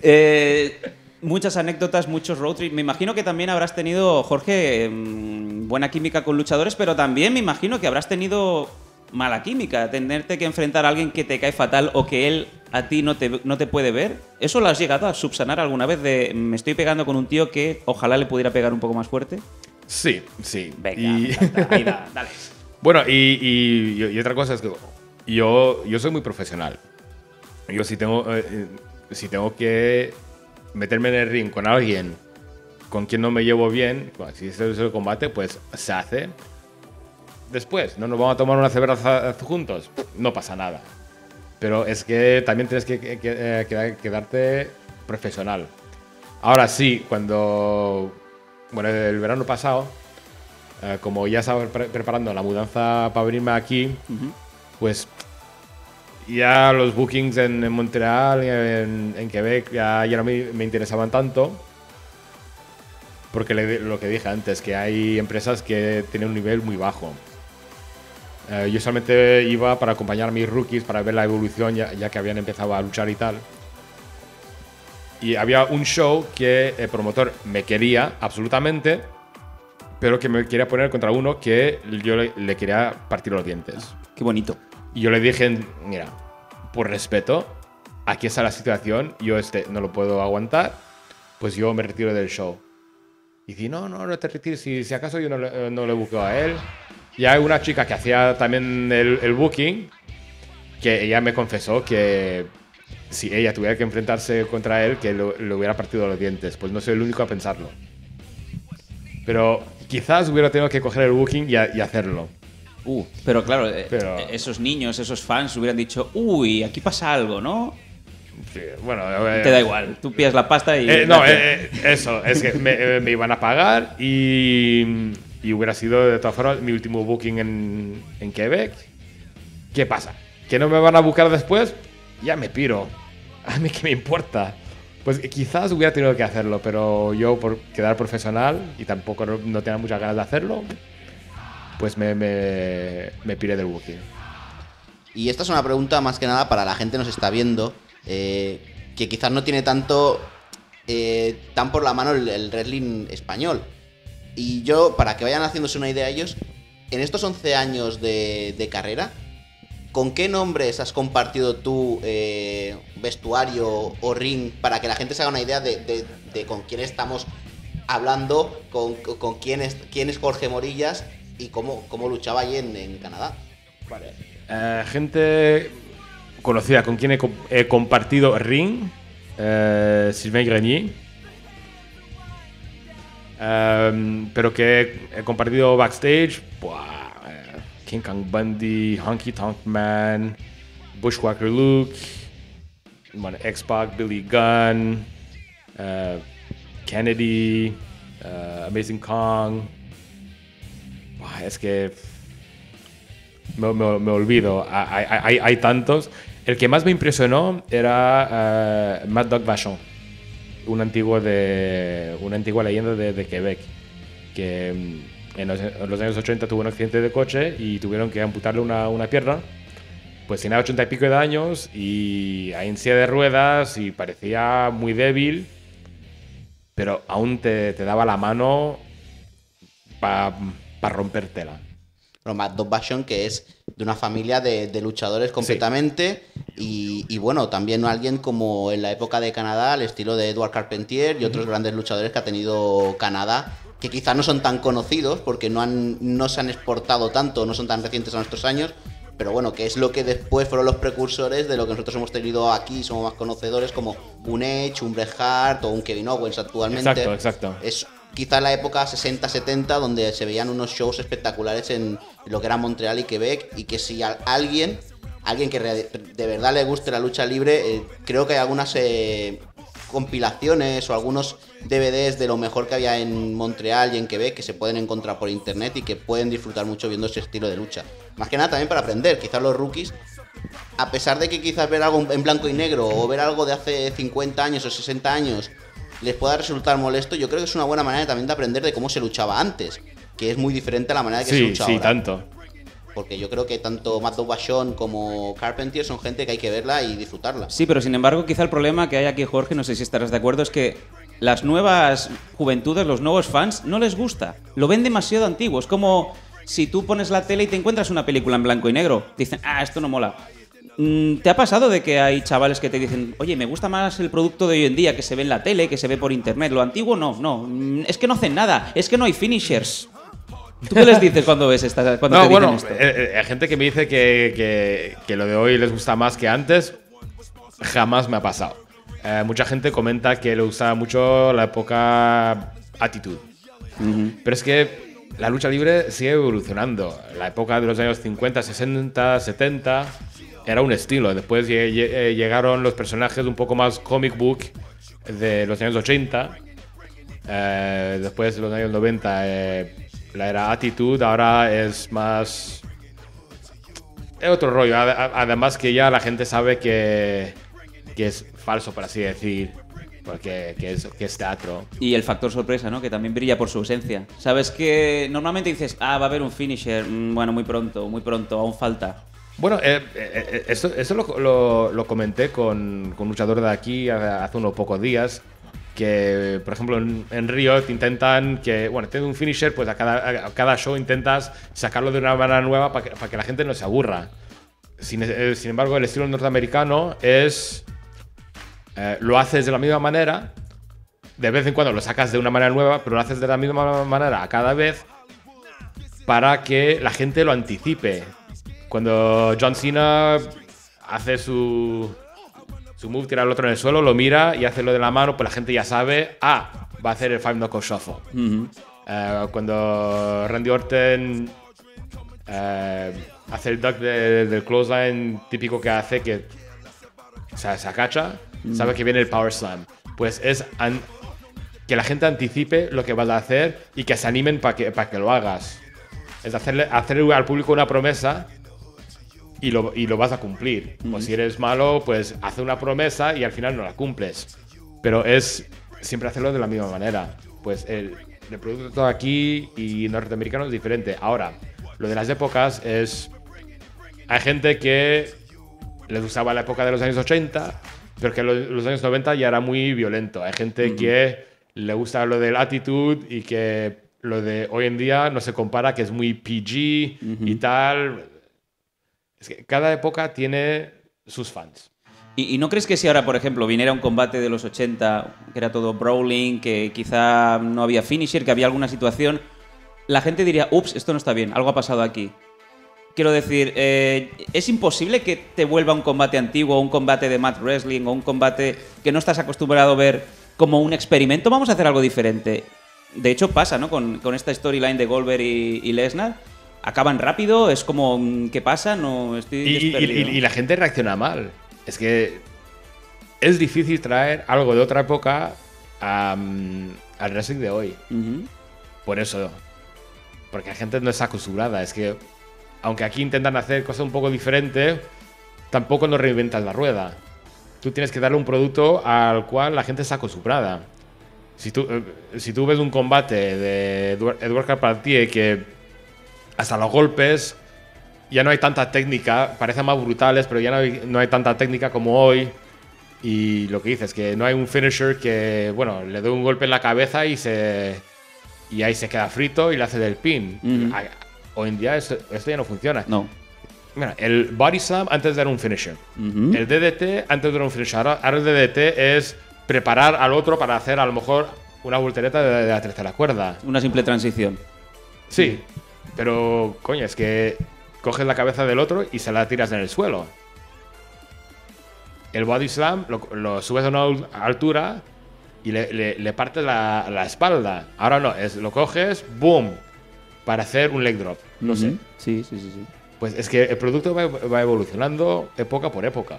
Eh, muchas anécdotas, muchos road trips. Me imagino que también habrás tenido, Jorge, mm, buena química con luchadores, pero también me imagino que habrás tenido mala química, tenerte que enfrentar a alguien que te cae fatal o que él a ti no te, no te puede ver. ¿Eso lo has llegado a subsanar alguna vez de me estoy pegando con un tío que ojalá le pudiera pegar un poco más fuerte? Sí, sí. Venga, Y-. Ahí va, dale. Bueno, y, y- y otra cosa es que yo, yo soy muy profesional. Yo si tengo, eh, eh, si tengo que meterme en el ring con alguien con quien no me llevo bien, bueno, si es el combate, pues se hace. Después, ¿no nos vamos a tomar una cerveza juntos? No pasa nada. Pero es que también tienes que, que- que- eh, quedar- quedarte profesional. Ahora sí, cuando... Bueno, el verano pasado, eh, como ya estaba pre- preparando la mudanza para venirme aquí, pues ya los bookings en, Montreal en, Quebec ya, ya no me, interesaban tanto. Porque lo que dije antes, que hay empresas que tienen un nivel muy bajo. Eh, yo solamente iba para acompañar a mis rookies, para ver la evolución, ya, que habían empezado a luchar y tal. Y había un show que el promotor me quería absolutamente, pero que me quería poner contra uno que yo le quería partir los dientes. Qué bonito. Y yo le dije, mira, por respeto, aquí está la situación, yo este no lo puedo aguantar, pues yo me retiro del show. Y dice, no, no, no te retires, si, si acaso yo no no le a él. Y hay una chica que hacía también el, el booking, que ella me confesó que si ella tuviera que enfrentarse contra él, que le hubiera partido los dientes. Pues no soy el único a pensarlo. Pero quizás hubiera tenido que coger el booking y hacerlo. Uh, pero claro, eh, Pero- esos niños, esos fans hubieran dicho, uy, aquí pasa algo, ¿no? Sí, bueno, eh, Te da igual, tú pillas la pasta y... Eh, no, eh, eh, eso, es que me, eh, me iban a pagar y, y hubiera sido de todas formas mi último booking en, en Quebec. ¿Qué pasa? ¿Que no me van a buscar después? Ya me piro. A mí qué me importa. Pues quizás hubiera tenido que hacerlo, pero yo por quedar profesional y tampoco no tenía muchas ganas de hacerlo, pues me, me, del booking. Y esta es una pregunta más que nada para la gente que nos está viendo, eh, que quizás no tiene tanto eh, tan por la mano el, el wrestling español. Y yo, para que vayan haciéndose una idea ellos, en estos 11 años de, de carrera, ¿con qué nombres has compartido tú eh, vestuario o ring para que la gente se haga una idea de, de- de con quién estamos hablando, con, con quién, es, quién es Jorge Morillas y cómo, cómo luchaba allí en, en Canadá. Eh, gente conocida con quien he, co- he compartido ring, eh, Sylvain Grenier. Em, pero que he compartido backstage, eh, King Kong Bundy, Honky Tonk Man, Bushwhacker Luke, bueno, X-Pac, Billy Gunn, Kennedy, Amazing Kong. Es que me, olvido. Hay, hay- tantos. El que más me impresionó era eh, Mad Dog Vachon, un antiguo de, una antigua leyenda de, Quebec, que mm, en los, años 80 tuvo un accidente de coche y tuvieron que amputarle una, una pierna. Pues tenía 80 y pico de años y ahí en silla de ruedas y parecía muy débil, pero aún te, te daba la mano para rompértela. Pero Mad Dog Vachon, que es de una familia de, de luchadores completamente. Y, y bueno, también alguien como en la época de Canadá, al estilo de Edward Carpentier y otros grandes luchadores que ha tenido Canadá, que quizás no son tan conocidos porque no, han, no se han exportado tanto, no son tan recientes a nuestros años. Pero bueno, que es lo que después fueron los precursores de lo que nosotros hemos tenido aquí, somos más conocedores como un Edge, un Bret Hart o un Kevin Owens actualmente. Exacto, exacto. Es quizá la época 60-70 donde se veían unos shows espectaculares en lo que era Montreal y Quebec y que si a alguien, alguien que de verdad le guste la lucha libre, eh, creo que hay algunas eh, compilaciones o algunos DVDs de lo mejor que había en Montreal y en Quebec que se pueden encontrar por internet y que pueden disfrutar mucho viendo ese estilo de lucha. Más que nada también para aprender, quizás los rookies a pesar de que quizás ver algo en blanco y negro o ver algo de hace 50 años o 60 años les pueda resultar molesto, yo creo que es una buena manera también de aprender de cómo se luchaba antes, que es muy diferente a la manera que se Sí, lucha sí, ahora. tanto. Porque yo creo que tanto Matt Bachon como Carpentier son gente que hay que verla y disfrutarla. Sí, pero sin embargo, quizá el problema que hay aquí, Jorge, no sé si estarás de acuerdo, es que las nuevas juventudes, los nuevos fans, no les gusta. Lo ven demasiado antiguo. Es como si tú pones la tele y te encuentras una película en blanco y negro. Dicen, ah, esto no mola. Mm, ¿Te ha pasado de que hay chavales que te dicen, oye, me gusta más el producto de hoy en día que se ve en la tele, que se ve por internet? Lo antiguo no, no. Mm, Es que no hacen nada, es que no hay finishers. ¿Tú qué les dices cuando ves esta, cuando No, te dicen bueno, esto? eh, eh, hay gente que me dice que, que- que lo de hoy les gusta más que antes. Jamás me ha pasado. Eh, mucha gente comenta que le gusta mucho la época Attitude. Pero es que la lucha libre sigue evolucionando. La época de los años 50, 60, 70 era un estilo. Después eh, llegaron los personajes un poco más comic book de los años 80. Eh, después de los años 90 eh, la era Attitude, ahora es más... Es otro rollo. Además que ya la gente sabe que, que es falso, por así decir. Porque que es, que es teatro. Y el factor sorpresa, ¿no? Que también brilla por su ausencia. Sabes que normalmente dices, ah, va a haber un finisher. mm, Bueno, muy pronto, muy pronto, aún falta. Bueno, eh, eh, eh, esto, lo- lo comenté con, con un luchador de aquí hace unos pocos días. Que, por ejemplo, en, en Río te intentan que, bueno, tienes un finisher, pues a cada, a cada show intentas sacarlo de una manera nueva para que, para que la gente no se aburra. Sin, eh, sin embargo, el estilo norteamericano es. eh, lo haces de la misma manera. De vez en cuando lo sacas de una manera nueva, pero lo haces de la misma manera a cada vez para que la gente lo anticipe. Cuando John Cena hace su, su move, tira al otro en el suelo, lo mira y hace lo de la mano, pues la gente ya sabe, ah, va a hacer el Five Knuckle Shuffle. Eh, cuando Randy Orton eh, hace el duck de- del clothesline típico que hace, que o sea, se agacha, sabe que viene el Power Slam. Pues es que la gente anticipe lo que vas a hacer y que se animen para que, para que lo hagas. Es hacerle, hacer al público una promesa y lo, y lo vas a cumplir. O si eres malo, pues hace una promesa y al final no la cumples. Pero es siempre hacerlo de la misma manera. Pues el, el producto aquí y norteamericano es diferente. Ahora, lo de las épocas es... Hay gente que les gustaba la época de los años 80, pero que los, los años 90 ya era muy violento. Hay gente que le gusta lo del attitude y que lo de hoy en día no se compara, que es muy PG y tal. Es que cada época tiene sus fans. ¿Y, no crees que si ahora, por ejemplo, viniera un combate de los 80, que era todo brawling, que quizá no había finisher, que había alguna situación, la gente diría, ups, esto no está bien, algo ha pasado aquí. Quiero decir, eh, es imposible que te vuelva un combate antiguo, un combate de mat wrestling o un combate que no estás acostumbrado a ver como un experimento. Vamos a hacer algo diferente. De hecho, pasa, ¿no? Con, esta storyline de Goldberg y Lesnar. Acaban rápido, es como, mm, ¿qué pasa? No estoy Y, y- la gente reacciona mal. Es que es difícil traer algo de otra época al wrestling de hoy. Por eso. Porque la gente no está acostumbrada. Es que, aunque aquí intentan hacer cosas un poco diferentes, tampoco nos reinventas la rueda. Tú tienes que darle un producto al cual la gente está acostumbrada. Si tú, eh, si tú ves un combate de Edward Carpentier que hasta los golpes ya no hay tanta técnica, parecen más brutales, pero ya no hay, no hay tanta técnica como hoy. Y lo que dices, que no hay un finisher que, bueno, le doy un golpe en la cabeza y se y ahí se queda frito y le hace del pin. Hoy en día esto, esto ya no funciona. No. Mira, el body slam antes era un finisher. El DDT antes era un finisher. Ahora, ahora el DDT es preparar al otro para hacer a lo mejor una voltereta de, de la tercera cuerda. Una simple transición. Sí, pero coño, es que coges la cabeza del otro y se la tiras en el suelo. El body slam lo, lo subes a una al- altura y le, le- le partes la, la espalda. Ahora no, es lo coges, boom, para hacer un leg drop. No sé. Sí, sí, sí, sí. Pues es que el producto va, va evolucionando época por época.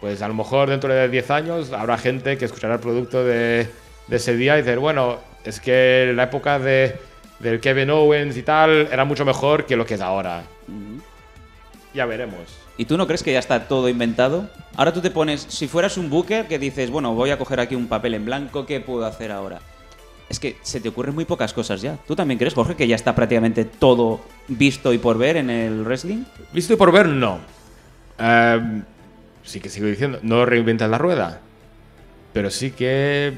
Pues a lo mejor dentro de 10 años habrá gente que escuchará el producto de, de ese día y decir, bueno, es que la época de, del Kevin Owens y tal era mucho mejor que lo que es ahora. Ya veremos. ¿Y tú no crees que ya está todo inventado? Ahora tú te pones, si fueras un booker que dices, bueno, voy a coger aquí un papel en blanco, ¿qué puedo hacer ahora? Es que se te ocurren muy pocas cosas ya. ¿Tú también crees, Jorge, que ya está prácticamente todo visto y por ver en el wrestling? Visto y por ver, no. Em, sí que sigo diciendo, no reinventas la rueda. Pero sí que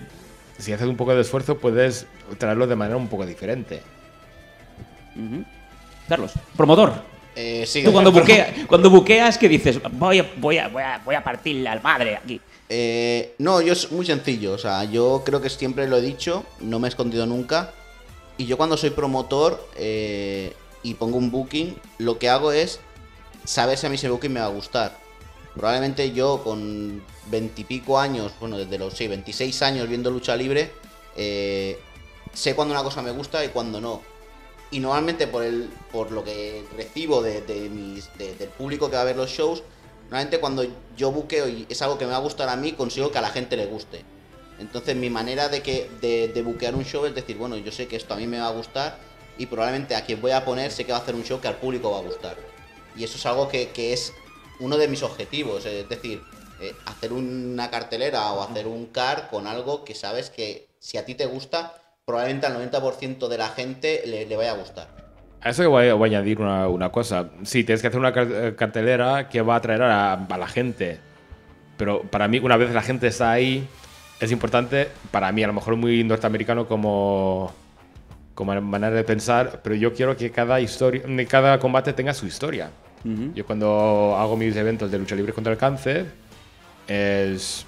si haces un poco de esfuerzo puedes traerlo de manera un poco diferente. Carlos, promotor. Eh, sí, Tú cuando, pero- buquea- cuando buqueas, ¿qué dices? Voy a, voy, a, voy, a, voy a partirle al madre aquí. Eh, no, yo es muy sencillo. O sea, yo creo que siempre lo he dicho, no me he escondido nunca. Y yo cuando soy promotor eh, y pongo un booking, lo que hago es saber si a mí ese booking me va a gustar. Probablemente yo con veintipico años, bueno, desde los sí, 26 años viendo lucha libre, eh, sé cuando una cosa me gusta y cuando no. Y normalmente por el por lo que recibo de, de del público que va a ver los shows, normalmente cuando yo buqueo y es algo que me va a gustar a mí, consigo que a la gente le guste. Entonces mi manera de que de, de buquear un show es decir, bueno, yo sé que esto a mí me va a gustar y probablemente a quien voy a poner sé que va a hacer un show que al público va a gustar. Y eso es algo que, que es uno de mis objetivos, es decir, eh, hacer una cartelera o hacer un car con algo que sabes que si a ti te gusta, probablemente al 90% de la gente le, le vaya a gustar. A eso voy a, voy a añadir una, una cosa. Sí, tienes que hacer una eh, cartelera que va a atraer a, a la gente. Pero para mí, una vez la gente está ahí, es importante, para mí, a lo mejor muy norteamericano como, como manera de pensar, pero yo quiero que cada, historia, cada combate tenga su historia. Ujú. Yo cuando hago mis eventos de lucha libre contra el cáncer, es,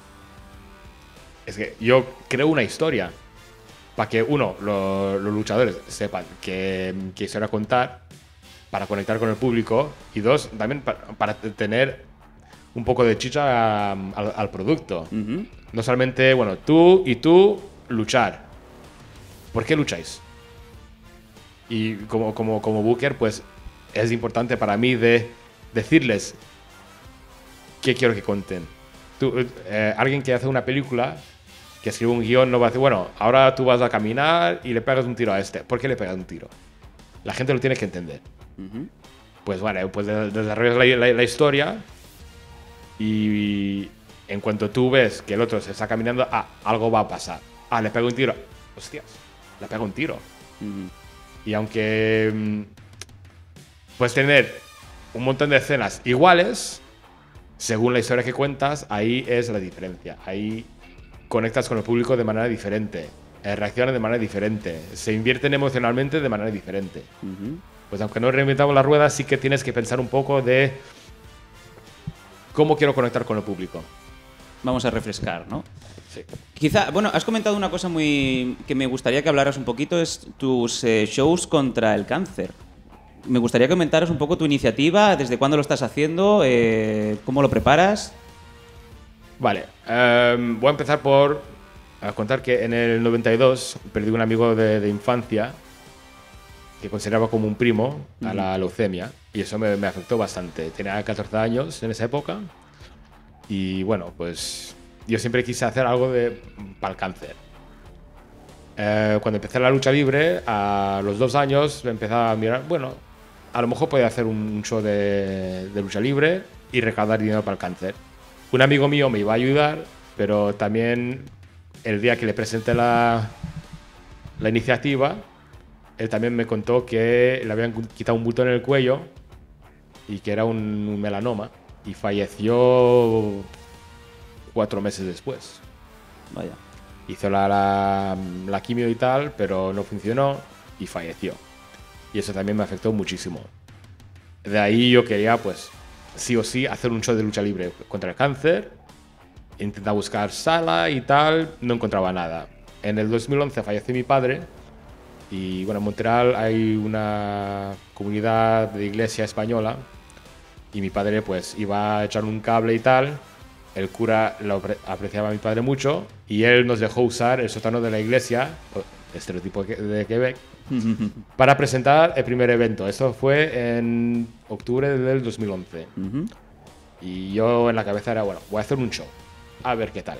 es que yo creo una historia para que, uno, lo- los luchadores sepan qué, historia contar, para conectar con el público, y dos, también pa- para, tener un poco de chicha al, al producto. No solamente, bueno, tú y tú luchar. ¿Por qué lucháis? Y como, como, como Booker, pues es importante para mí de decirles qué quiero que cuenten. Tú, eh, alguien que hace una película, que escribe un guion, no va a decir, bueno, ahora tú vas a caminar y le pegas un tiro a este. ¿Por qué le pegas un tiro? La gente lo tiene que entender. Pues vale, pues de- desarrollas la, la- la historia y en cuanto tú ves que el otro se está caminando, ah, algo va a pasar. Ah, le pego un tiro. Hostias, le pego un tiro. Y aunque mm, puedes tener un montón de escenas iguales, según la historia que cuentas, ahí es la diferencia. Ahí conectas con el público de manera diferente, eh, reaccionan de manera diferente, se invierten emocionalmente de manera diferente. Pues aunque no reinventamos la rueda, sí que tienes que pensar un poco de cómo quiero conectar con el público. Vamos a refrescar, ¿no? Sí. Quizá, bueno, has comentado una cosa muy que me gustaría que hablaras un poquito, es tus eh, shows contra el cáncer. Me gustaría que comentaras un poco tu iniciativa, desde cuándo lo estás haciendo, eh, cómo lo preparas. Vale, em, voy a empezar por a contar que en el 92 perdí un amigo de, de infancia que consideraba como un primo a la leucemia y eso me, me afectó bastante. Tenía 14 años en esa época y bueno, pues yo siempre quise hacer algo de, para el cáncer. Eh, cuando empecé la lucha libre, a los dos años me empezaba a mirar, bueno, a lo mejor podía hacer un show de, de lucha libre y recaudar dinero para el cáncer. Un amigo mío me iba a ayudar, pero también el día que le presenté la, la iniciativa, él también me contó que le habían quitado un botón en el cuello y que era un, un melanoma y falleció cuatro meses después. Vaya. Hizo la, la, la quimio y tal, pero no funcionó y falleció. Y eso también me afectó muchísimo. De ahí yo quería, pues, sí o sí, hacer un show de lucha libre contra el cáncer. Intentaba buscar sala y tal, no encontraba nada. En el 2011 falleció mi padre y bueno, en Montreal hay una comunidad de iglesia española y mi padre pues iba a echar un cable y tal. El cura lo apre- apreciaba a mi padre mucho y él nos dejó usar el sótano de la iglesia, estereotipo de Quebec, para presentar el primer evento. Eso fue en octubre del 2011. Ujú. Y yo en la cabeza era, bueno, voy a hacer un show, a ver qué tal.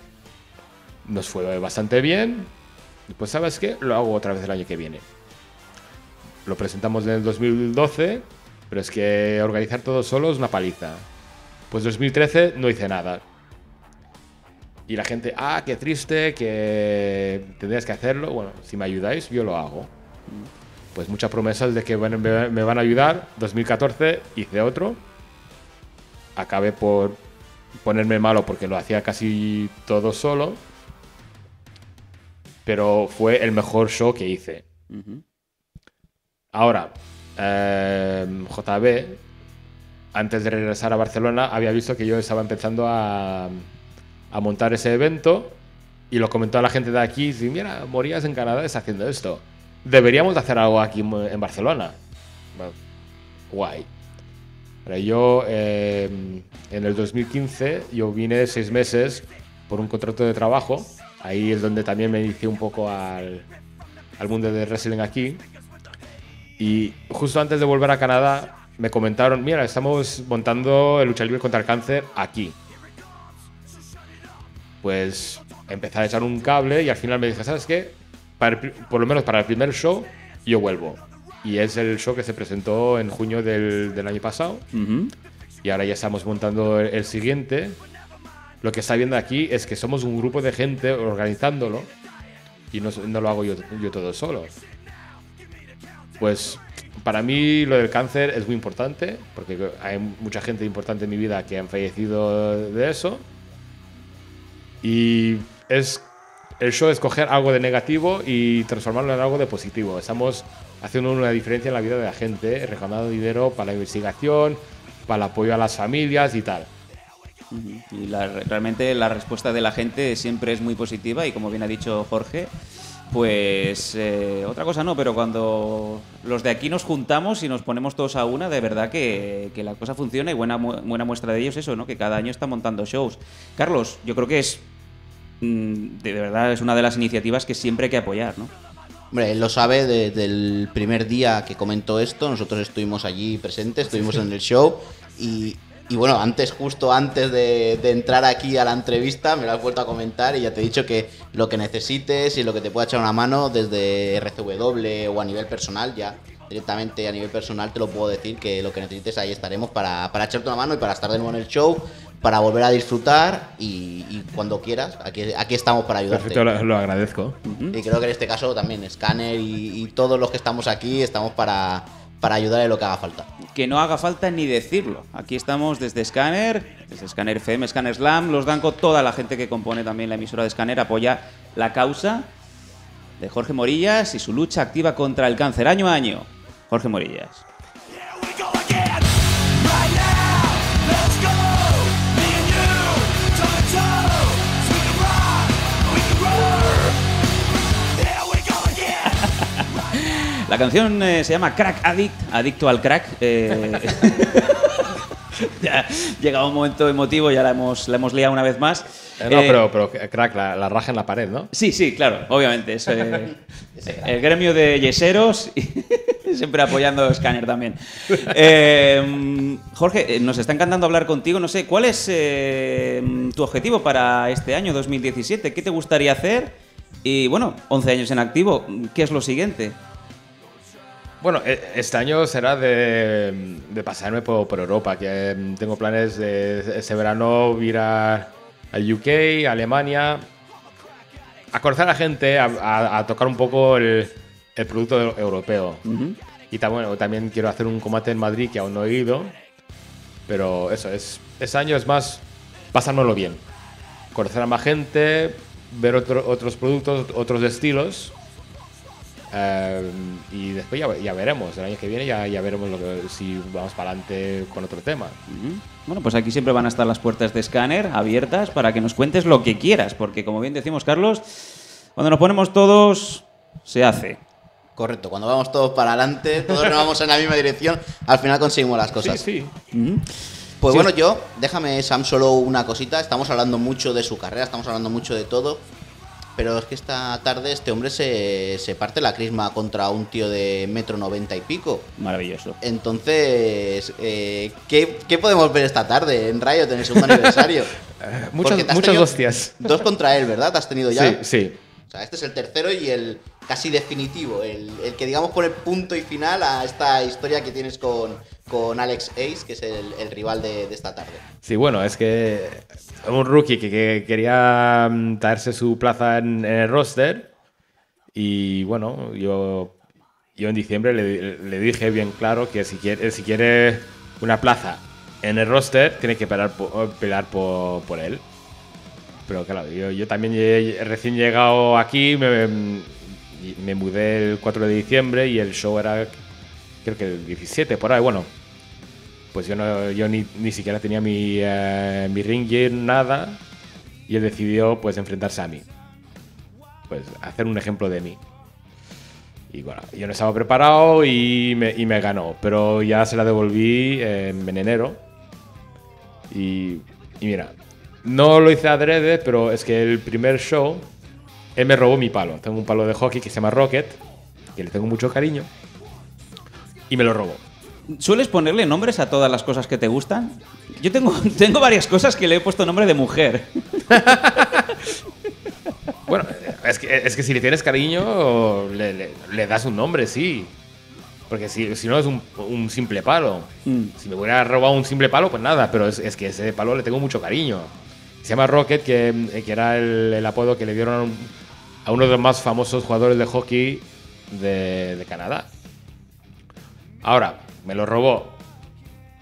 Nos fue bastante bien. Pues, ¿sabes qué? Lo hago otra vez el año que viene. Lo presentamos en el 2012, pero es que organizar todo solo es una paliza. Pues 2013 no hice nada. Y la gente, ah, qué triste, que tendrías que hacerlo. Bueno, si me ayudáis, yo lo hago. Pues muchas promesas de que me me van a ayudar. 2014 hice otro acabé por ponerme malo porque lo hacía casi todo solo. Pero fue el mejor show que hice. Ahora, eh, JB, antes de regresar a Barcelona, había visto que yo estaba empezando a, a montar ese evento y lo comentó a la gente de aquí. Y mira, Morías en Canadá está haciendo esto. Deberíamos de hacer algo aquí en Barcelona. Guay. Yo, eh, en el 2015, yo vine seis meses por un contrato de trabajo. Ahí es donde también me inicié un poco al, al mundo del wrestling aquí. Y justo antes de volver a Canadá, me comentaron, mira, estamos montando el lucha libre contra el cáncer aquí. Pues empecé a echar un cable y al final me dije, ¿sabes qué? Para el por lo menos para el primer show, yo vuelvo. Y es el show que se presentó en junio del, del año pasado. Ujú. Y ahora ya estamos montando el, el siguiente. Lo que está viendo aquí es que somos un grupo de gente organizándolo. Y no, no lo hago yo, yo todo solo. Pues para mí lo del cáncer es muy importante. Porque hay mucha gente importante en mi vida que han fallecido de eso. Y es el show es coger algo de negativo y transformarlo en algo de positivo. Estamos haciendo una diferencia en la vida de la gente, recaudando dinero para la investigación, para el apoyo a las familias y tal. Y la- realmente la respuesta de la gente siempre es muy positiva y como bien ha dicho Jorge, pues eh, otra cosa no, pero cuando los de aquí nos juntamos y nos ponemos todos a una, de verdad que, que la cosa funciona y buena, buena muestra de ello es eso, ¿no? que cada año está montando shows. Carlos, yo creo que es, de verdad, es una de las iniciativas que siempre hay que apoyar, ¿no? Hombre, él lo sabe desde el primer día que comentó esto. Nosotros estuvimos allí presentes, estuvimos en el show. Y, y bueno, antes, justo antes de, de entrar aquí a la entrevista, me lo has vuelto a comentar y ya te he dicho que lo que necesites y lo que te pueda echar una mano desde RCW o a nivel personal, ya directamente a nivel personal te lo puedo decir que lo que necesites ahí estaremos para, para echarte una mano y para estar de nuevo en el show, para volver a disfrutar y, y cuando quieras, aquí, aquí estamos para ayudarte. Perfecto, lo, lo agradezco. Y creo que en este caso también Scanner y, y todos los que estamos aquí estamos para, para ayudar en lo que haga falta. que no haga falta ni decirlo. Aquí estamos desde Scanner, desde Scanner FM, Scanner Slam, los Danco, toda la gente que compone también la emisora de Scanner apoya la causa de Jorge Morillas y su lucha activa contra el cáncer año a año. Jorge Morillas. La canción eh, se llama Crack Addict, adicto al crack. eh. ya llega un momento emotivo, ya la hemos, la hemos liado una vez más. Eh, no, Eh, pero, pero crack, la, la raja en la pared, ¿no? Sí, sí, claro, obviamente. Es, eh, el gremio de yeseros y siempre apoyando a Scanner también. Eh, Jorge, nos está encantando hablar contigo. No sé, ¿cuál es eh, tu objetivo para este año 2017? ¿Qué te gustaría hacer? Y bueno, 11 años en activo, ¿qué es lo siguiente? Bueno, e- este año será de, de pasarme por, por Europa, que mm, tengo planes de ese verano ir a, a UK, a Alemania, a conocer a la gente, a, a- a tocar un poco el, el producto europeo. Y bueno, también quiero hacer un combate en Madrid que aún no he ido, pero eso, es, este año es más pasárnoslo bien. Conocer a más gente, ver otro- otros productos, otros estilos. Eh, y después ya, ya veremos, el año que viene ya, ya veremos lo que- si vamos para adelante con otro tema. Bueno, pues aquí siempre van a estar las puertas de Scanner abiertas para que nos cuentes lo que quieras, porque como bien decimos, Carlos, cuando nos ponemos todos, se hace. Correcto, cuando vamos todos para adelante, todos nos vamos en la misma dirección, al final conseguimos las cosas. Sí, sí. Pues Sí, bueno, yo, déjame, Sam, solo una cosita. Estamos hablando mucho de su carrera, estamos hablando mucho de todo. Pero es que esta tarde este hombre se, se parte la crisma contra un tío de metro noventa y pico. Maravilloso. Entonces, eh, ¿qué, qué podemos ver esta tarde en Riot en el segundo aniversario? muchas- has muchas tenido hostias. Dos contra él, ¿verdad? ¿Te has tenido ya? Sí, sí. O sea, este es el tercero y el casi definitivo, el, el que digamos pone punto y final a esta historia que tienes con, con Alex Ace, que es el, rival de, esta tarde. Sí, bueno, es que un rookie que, que quería mm, traerse su plaza en, el roster y bueno, yo, yo en diciembre le, dije bien claro que si quiere, si quiere una plaza en el roster tiene que pelear, por, pelear por, por él. Pero claro, yo, yo también he- recién llegado aquí, me, me mudé el 4 de diciembre y el show era creo que el 17 por ahí, bueno, pues yo, no, yo ni, ni siquiera tenía mi, eh, mi ring gear, nada, y él decidió pues enfrentarse a mí. Pues hacer un ejemplo de mí. Y bueno, yo no estaba preparado y me, y me ganó, pero ya se la devolví en enero. Y, y mira, no lo hice adrede, pero es que el primer show, él me robó mi palo. Tengo un palo de hockey que se llama Rocket, que le tengo mucho cariño, y me lo robó. ¿Sueles ponerle nombres a todas las cosas que te gustan? Yo tengo, tengo varias cosas que le he puesto nombre de mujer. Bueno, es que, es que si le tienes cariño, le, le- le das un nombre, sí. Porque si, si no es un, un simple palo. Mm. Si me hubiera robado un simple palo, pues nada, pero es, es que ese palo le tengo mucho cariño. Se llama Rocket, que, que era el, el apodo que le dieron a uno de los más famosos jugadores de hockey de, Canadá. Ahora, me lo robó.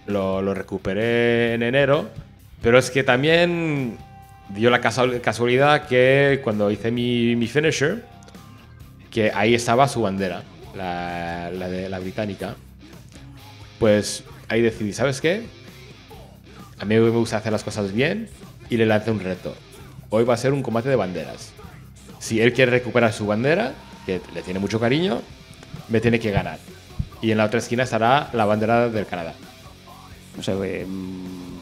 Lo, recuperé en enero. Pero es que también dio la casual- casualidad que cuando hice mi, mi finisher, que ahí estaba su bandera, la, la de la británica. Pues ahí decidí, ¿sabes qué? A mí me gusta hacer las cosas bien y le lancé un reto. Hoy va a ser un combate de banderas. Si él quiere recuperar su bandera, que le tiene mucho cariño, me tiene que ganar. Y en la otra esquina estará la bandera del Canadá. O sea, eh, mm,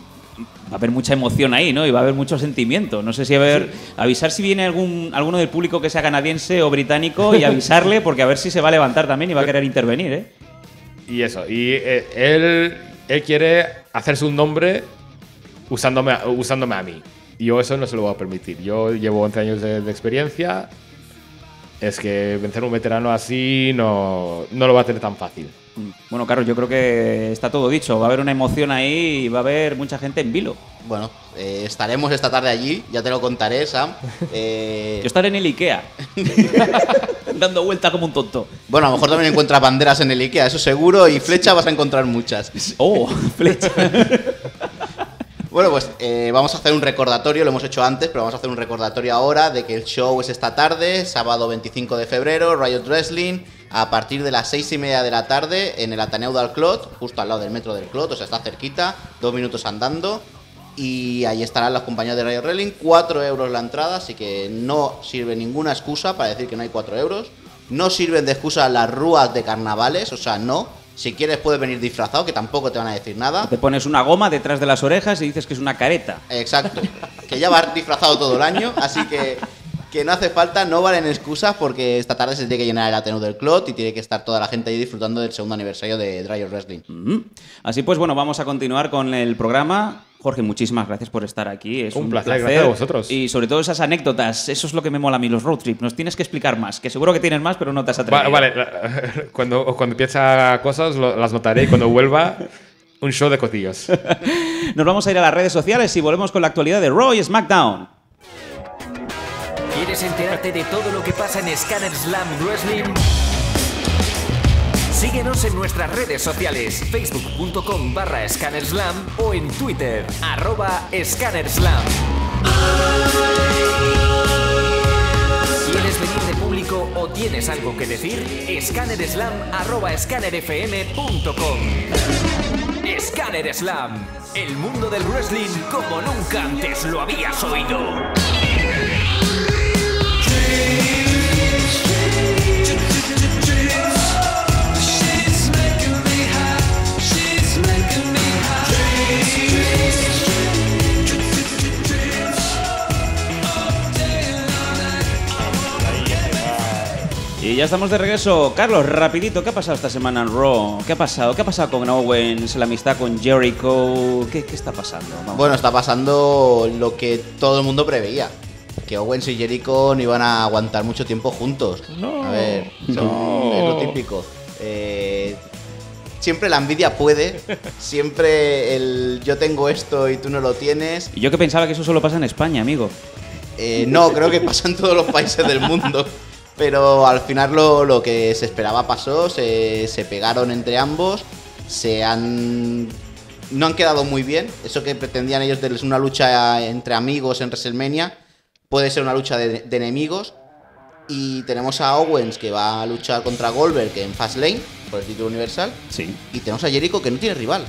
va a haber mucha emoción ahí, ¿no? Y va a haber mucho sentimiento. No sé si a ver, avisar si viene algún alguno del público que sea canadiense o británico y avisarle, porque a ver si se va a levantar también y va a querer intervenir, ¿eh? Y eso, y eh, él, él quiere hacerse un nombre usándome, usándome a mí. Y yo eso no se lo voy a permitir. Yo llevo 11 años de, de experiencia. Es que vencer a un veterano así no, no lo va a tener tan fácil. Bueno, Carlos, yo creo que está todo dicho. Va a haber una emoción ahí y va a haber mucha gente en vilo. Bueno, eh, estaremos esta tarde allí, ya te lo contaré, Sam. Eh, Yo estaré en el Ikea, dando vuelta como un tonto. bueno, a lo mejor también encuentras banderas en el IKEA, eso seguro, y flecha vas a encontrar muchas. ¡Oh! Flecha. Bueno, pues eh, vamos a hacer un recordatorio, lo hemos hecho antes, pero vamos a hacer un recordatorio ahora de que el show es esta tarde, sábado 25 de febrero, Riot Wrestling, a partir de las 6 y media de la tarde en el Ateneu del Clot, justo al lado del metro del Clot, o sea, está cerquita, dos minutos andando. Y ahí estarán las compañías de Riot Wrestling, 4 euros la entrada, así que no sirve ninguna excusa para decir que no hay 4 euros. No sirven de excusa las rúas de carnavales, o sea, no. Si quieres puedes venir disfrazado, que tampoco te van a decir nada. Te pones una goma detrás de las orejas y dices que es una careta. Exacto. Que ya va disfrazado todo el año, así que que no hace falta, no valen excusas porque esta tarde se tiene que llenar el Ateneo del Clot y tiene que estar toda la gente ahí disfrutando del segundo aniversario de Dryer Wrestling. Mm. Así pues, bueno, vamos a continuar con el programa. Jorge, muchísimas gracias por estar aquí. Es un, Un placer, gracias a vosotros. Y sobre todo esas anécdotas, eso es lo que me mola a mí, los road trips. Nos tienes que explicar más, que seguro que tienes más, pero no te has atrevido. Va- vale, cuando, cuando empieza cosas lo- las notaré y cuando vuelva, un show de cotillos. Nos vamos a ir a las redes sociales y volvemos con la actualidad de Raw y SmackDown. ¿Quieres enterarte de todo lo que pasa en Scanner Slam Wrestling? Síguenos en nuestras redes sociales, facebook.com barra ScannerSlam o en Twitter, arroba ScannerSlam. ¿Quieres venir de público o tienes algo que decir? ScannerSlam arroba ScannerFM.com Scanner Slam, el mundo del wrestling como nunca antes lo habías oído. Y ya estamos de regreso. Carlos, rapidito, ¿qué ha pasado esta semana en Raw? ¿Qué ha pasado? ¿Qué ha pasado con Owens, la amistad con Jericho? ¿Qué, qué está pasando? Vamos. Bueno, está pasando lo que todo el mundo preveía. Que Owens y Jericho no iban a aguantar mucho tiempo juntos. No, a ver, son- no. es lo típico. Eh, siempre la envidia puede. Siempre el yo tengo esto y tú no lo tienes. Y yo que pensaba que eso solo pasa en España, amigo. Eh, no, creo que pasa en todos los países del mundo. Pero al final lo, lo que se esperaba pasó, se, se pegaron entre ambos, se han... No han quedado muy bien, eso que pretendían ellos de una lucha entre amigos en WrestleMania, puede ser una lucha de, de enemigos. Y tenemos a Owens que va a luchar contra Goldberg en Fastlane por el título universal. Sí. Y tenemos a Jericho que no tiene rival.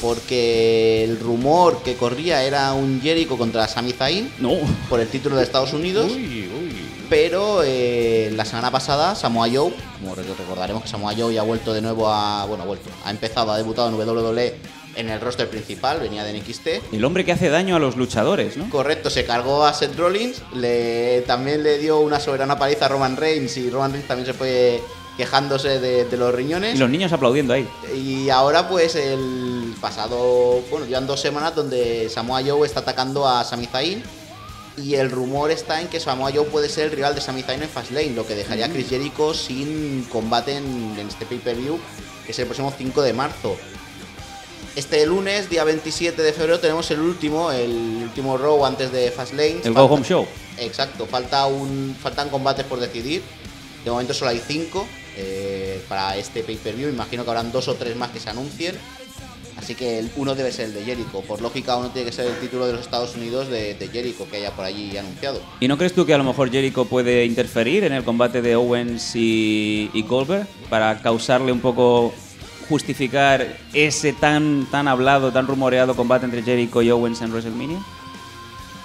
Porque el rumor que corría era un Jericho contra Sami Zayn No. por el título de Estados Unidos. Uy, uy. Pero eh, la semana pasada Samoa Joe, como re- recordaremos que Samoa Joe ya ha vuelto de nuevo a. Bueno, ha vuelto. Ha empezado, ha debutado en WWE en el roster principal, venía de NXT. El hombre que hace daño a los luchadores, ¿no? Correcto, se cargó a Seth Rollins, le, también le dio una soberana paliza a Roman Reigns y Roman Reigns también se fue quejándose de, de los riñones. Y los niños aplaudiendo ahí. Y ahora pues el pasado, bueno, llevan dos semanas donde Samoa Joe está atacando a Sami Zayn y el rumor está en que Samoa Joe puede ser el rival de Sami Zayn en Fastlane, lo que dejaría a Chris Jericho sin combate en, en este pay-per-view, que es el próximo 5 de marzo. Este lunes, día 27 de febrero, tenemos el último, el último Raw antes de Fastlane. El Go Home Show. Exacto, falta un, faltan combates por decidir. De momento solo hay cinco eh, para este pay-per-view. Imagino que habrán dos o tres más que se anuncien. Así que el- uno debe ser el de Jericho. Por lógica, uno tiene que ser el título de los Estados Unidos de, de Jericho que haya por allí anunciado. ¿Y no crees tú que a lo mejor Jericho puede interferir en el combate de Owens y, y Goldberg para causarle un poco justificar ese tan tan hablado, tan rumoreado combate entre Jericho y Owens en WrestleMania?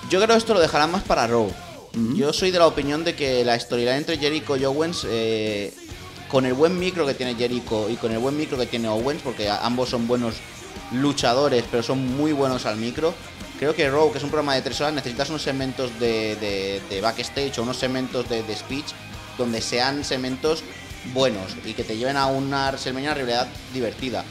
Yo creo que esto lo dejarán más para Raw. Yo soy de la opinión de que la storyline entre Jericho y Owens, eh, con el buen micro que tiene Jericho y con el buen micro que tiene Owens, porque ambos son buenos luchadores, pero son muy buenos al micro, creo que Raw, que es un programa de tres horas, necesitas unos segmentos de, backstage o unos segmentos de, speech donde sean segmentos buenos y que te lleven a una WrestleMania en realidad divertida.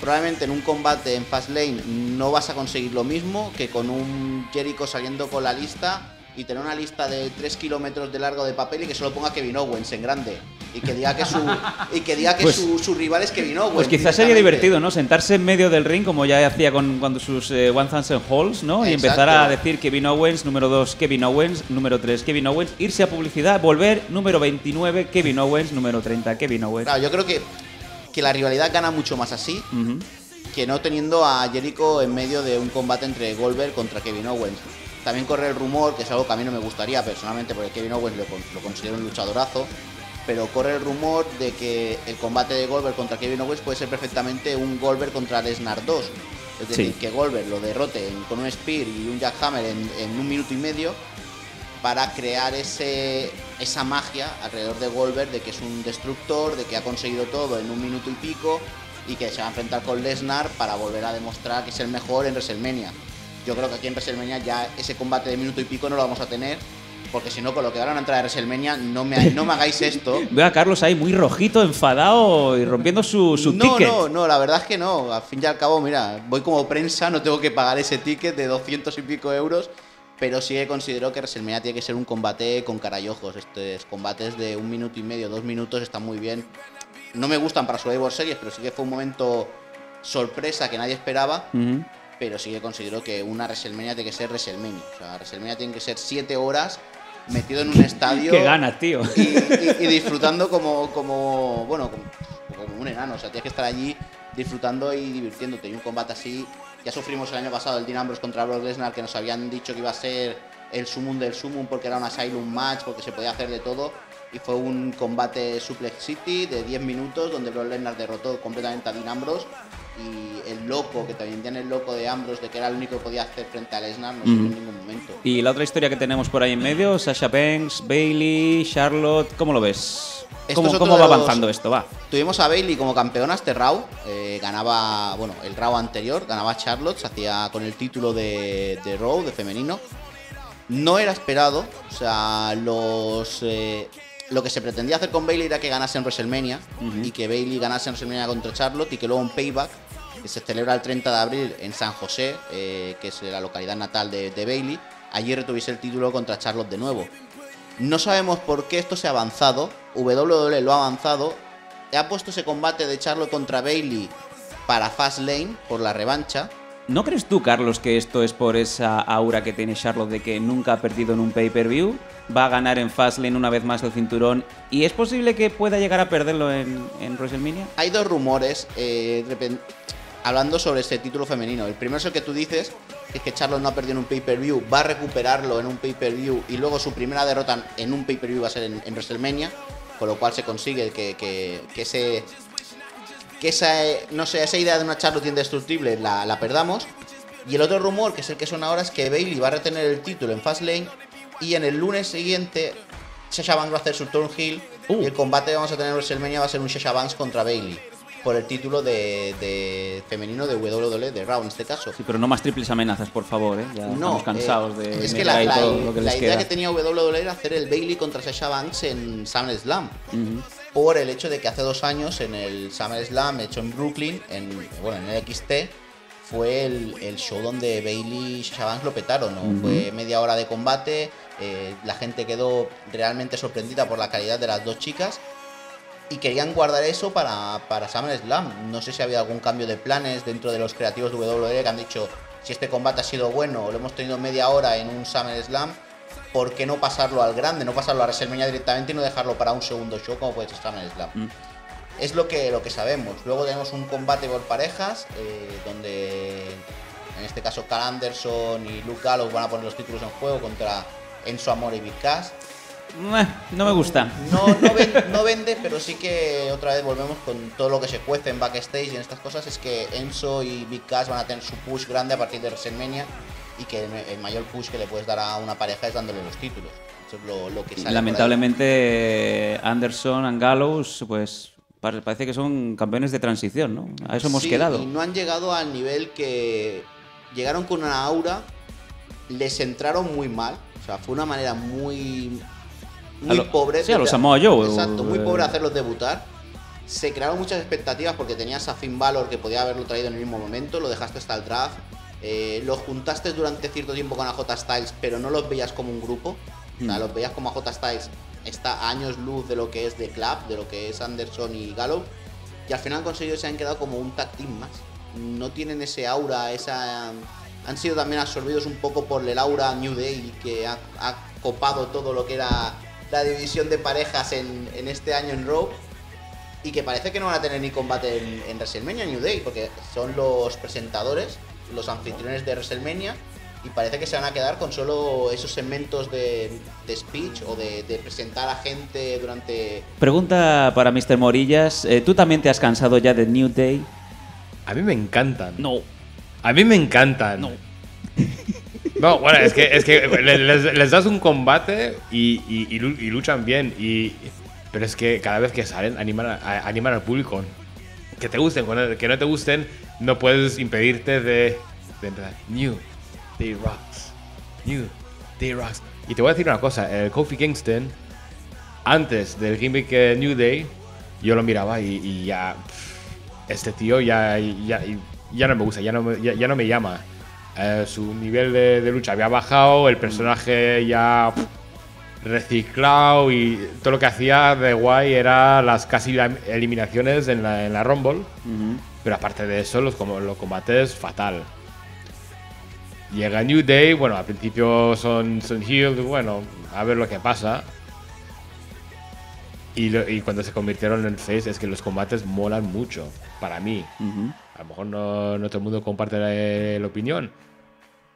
Probablemente en un combate en Fastlane no vas a conseguir lo mismo que con un Jericho saliendo con la lista y tener una lista de 3 kilómetros de largo de papel y que solo ponga Kevin Owens en grande. Y que diga que su, y que, diga que Pues- su, su rival es Kevin Owens. Pues quizás sería divertido, ¿no? Sentarse en medio del ring, como ya hacía con cuando sus eh, 1000 Halls, ¿no? Y empezar a decir Kevin Owens, número 2, Kevin Owens, número 3, Kevin Owens, irse a publicidad, volver, número 29, Kevin Owens, número 30, Kevin Owens. Claro, yo creo que, que la rivalidad gana mucho más así que no teniendo a Jericho en medio de un combate entre Goldberg contra Kevin Owens. También corre el rumor, que es algo que a mí no me gustaría personalmente, porque Kevin Owens lo, con- lo considero un luchadorazo, pero corre el rumor de que el combate de Goldberg contra Kevin Owens puede ser perfectamente un Goldberg contra Lesnar 2. Es decir, Sí. que Goldberg lo derrote en- con un Spear y un Jackhammer en, en un minuto y medio para crear ese, esa magia alrededor de Goldberg de que es un destructor, de que ha conseguido todo en un minuto y pico y que se va a enfrentar con Lesnar para volver a demostrar que es el mejor en WrestleMania. Yo creo que aquí en WrestleMania ya ese combate de minuto y pico no lo vamos a tener, porque si no, con lo que van a entrar a WrestleMania, no me, no me hagáis esto. Veo a Carlos ahí muy rojito, enfadado y rompiendo su, su no, ticket. no, no, la verdad es que no. Al fin y al cabo, mira, voy como prensa, no tengo que pagar ese ticket de 200 y pico euros, pero sí que considero que WrestleMania tiene que ser un combate con cara y ojos. Estos combates de un minuto y medio, dos minutos están muy bien. No me gustan para Survivor Series, pero sí que fue un momento sorpresa que nadie esperaba. Ujú. Pero sí que considero que una WrestleMania tiene que ser WrestleMania. O sea, WrestleMania tiene que ser 7 horas metido en un estadio Qué ganas, tío. y, y- y disfrutando como, como bueno, como, como un enano. O sea, tienes que estar allí disfrutando y divirtiéndote. Y un combate así, ya sufrimos el año pasado el Dean Ambrose contra Brock Lesnar, que nos habían dicho que iba a ser el sumum del sumum porque era un asylum match, porque se podía hacer de todo. Y fue un combate Suplex City de 10 minutos donde Brock Lesnar derrotó completamente a Dean Ambrose. Y el loco, que también tiene el loco de Ambrose, de que era el único que podía hacer frente a Lesnar, no vio en ningún momento. Y la otra historia que tenemos por ahí en medio, Sasha Banks, Bailey, Charlotte, ¿cómo lo ves? ¿Cómo, es va los- avanzando esto? Va. Tuvimos a Bailey como campeona este Raw. eh, ganaba, bueno, el Raw anterior, ganaba Charlotte, se hacía con el título de, de Raw, de femenino. No era esperado, o sea, los. eh, lo que se pretendía hacer con Bailey era que ganase en WrestleMania y que Bailey ganase en WrestleMania contra Charlotte y que luego en Payback, que se celebra el 30 de abril en San José, eh, que es la localidad natal de, de Bailey, allí retuviese el título contra Charlotte de nuevo. No sabemos por qué esto se ha avanzado. WWE lo ha avanzado. Ha puesto ese combate de Charlotte contra Bailey para Fastlane por la revancha. ¿No crees tú, Carlos, que esto es por esa aura que tiene Charlotte de que nunca ha perdido en un pay-per-view? Va a ganar en Fastlane una vez más el cinturón y es posible que pueda llegar a perderlo en, en WrestleMania. Hay dos rumores eh, hablando sobre este título femenino. El primero es el que tú dices, que es que Charlotte no ha perdido en un pay-per-view, va a recuperarlo en un pay-per-view y luego su primera derrota en un pay-per-view va a ser en, en WrestleMania, con lo cual se consigue que, que- que ese que esa, no sé, esa idea de una Charlotte indestructible la, la perdamos. Y el otro rumor, que es el que suena ahora, es que Bailey va a retener el título en Fastlane y en el lunes siguiente Sasha Banks va a hacer su turn heel Uh. y el combate que vamos a tener en WrestleMania va a ser un Sasha Banks contra Bailey por el título de, de femenino de WWE, de Raw en este caso. Sí, pero no más triples amenazas, por favor, ¿eh? Ya No, estamos cansados eh, de es que la, la- todo lo que la les idea queda. que tenía WWE era hacer el Bailey contra Sasha Banks en SummerSlam Ujú. por el hecho de que hace dos años en el SummerSlam hecho en Brooklyn, en, bueno, en el XT, fue el, el show donde Bailey y Sasha Banks lo petaron, ¿no? Fue media hora de combate, eh, la gente quedó realmente sorprendida por la calidad de las dos chicas y querían guardar eso para, para SummerSlam. No sé si ha habido algún cambio de planes dentro de los creativos de WWE que han dicho, si este combate ha sido bueno, lo hemos tenido media hora en un SummerSlam, ¿por qué no pasarlo al grande, no pasarlo a WrestleMania directamente y no dejarlo para un segundo show como puede ser SummerSlam? Mm. Es lo que, lo que sabemos. Luego tenemos un combate por parejas, eh, donde en este caso Carl Anderson y Luke Gallows van a poner los títulos en juego contra Enzo Amore y Big Cass. Eh, No me gusta. No, no, ven- no vende, pero sí que otra vez volvemos con todo lo que se cuece en backstage y en estas cosas. Es que Enzo y Big Cass van a tener su push grande a partir de WrestleMania y que el, mayor push que le puedes dar a una pareja es dándole los títulos. Eso es lo, lo que sale. Lamentablemente, Anderson y Gallows, pues pare- parece que son campeones de transición, ¿no? A eso hemos Sí, quedado. Y no han llegado al nivel que llegaron con una aura, les entraron muy mal. O sea, fue una manera muy. Muy lo- pobre. sí, a los Samoa Joe, Exacto, muy eh. pobre hacerlos debutar. Se crearon muchas expectativas porque tenías a Finn Balor que podía haberlo traído en el mismo momento, lo dejaste hasta el draft. eh, lo juntaste durante cierto tiempo con AJ Styles, pero no los veías como un grupo. O sea, Hmm. los veías como AJ Styles está a años luz de lo que es The Club, de lo que es Anderson y Gallows. Y al final han conseguido se han quedado como un tag team más. No tienen ese aura, esa. Han sido también absorbidos un poco por el aura New Day que ha, ha copado todo lo que era la división de parejas en, en este año en Raw. Y que parece que no van a tener ni combate en, en WrestleMania New Day, porque son los presentadores, los anfitriones de WrestleMania. Y parece que se van a quedar con solo esos segmentos de, de speech o de, de presentar a gente durante Pregunta para Mr. Morillas. eh, ¿Tú también te has cansado ya de New Day? A mí me encantan. No. A mí me encantan. No. No, bueno, es que, es que le- les, das un combate y, y- y lu- y luchan bien. Y, pero es que cada vez que salen animan, animan al público. Que te gusten, que no te gusten, no puedes impedirte de, entrar. New Day Rocks. New Day Rocks. Y te voy a decir una cosa: el Kofi Kingston, antes del gimmick eh, New Day, yo lo miraba y, ya. Este tío ya, ya, ya no me gusta, ya no ya no me llama. Eh, su nivel de, de lucha había bajado, el personaje ya pff, reciclado y todo lo que hacía de guay era las casi eliminaciones en la, en la Rumble. Pero aparte de eso, los, como- los combates fatal. Llega New Day, bueno, al principio son, son heel, bueno, a ver lo que pasa. Y, lo- y cuando se convirtieron en face es que los combates molan mucho, para mí. A lo mejor no, no todo el mundo comparte la, la opinión,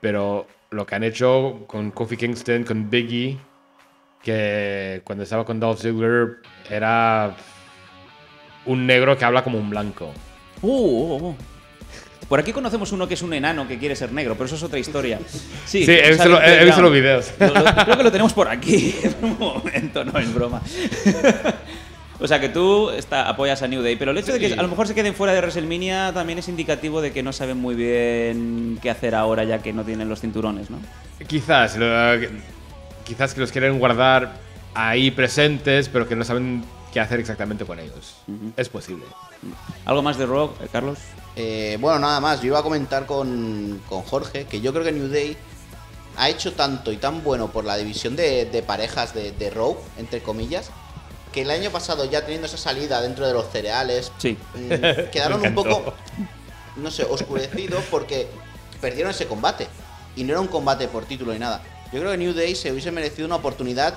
pero lo que han hecho con Kofi Kingston, con Biggie, que cuando estaba con Dolph Ziggler era un negro que habla como un blanco. Uh, uh, uh. Por aquí conocemos uno que es un enano que quiere ser negro, pero eso es otra historia. Sí, Sí, he visto sale lo- en he- he visto Playground. los videos. Lo- lo- creo que lo tenemos por aquí. un momento, no es broma. O sea que tú está, apoyas a New Day, pero el hecho de que a lo mejor se queden fuera de WrestleMania también es indicativo de que no saben muy bien qué hacer ahora ya que no tienen los cinturones, ¿no? Quizás, lo- quizás que los quieren guardar ahí presentes, pero que no saben qué hacer exactamente con ellos. Es posible. ¿Algo más de Rock, eh, Carlos? Eh, bueno, nada más. Yo iba a comentar con, con Jorge que yo creo que New Day ha hecho tanto y tan bueno por la división de, de parejas de, de Raw, entre comillas, que el año pasado ya teniendo esa salida dentro de los cereales, Sí. mm, quedaron un poco, no sé, oscurecidos porque perdieron ese combate. Y no era un combate por título ni nada. Yo creo que New Day se hubiese merecido una oportunidad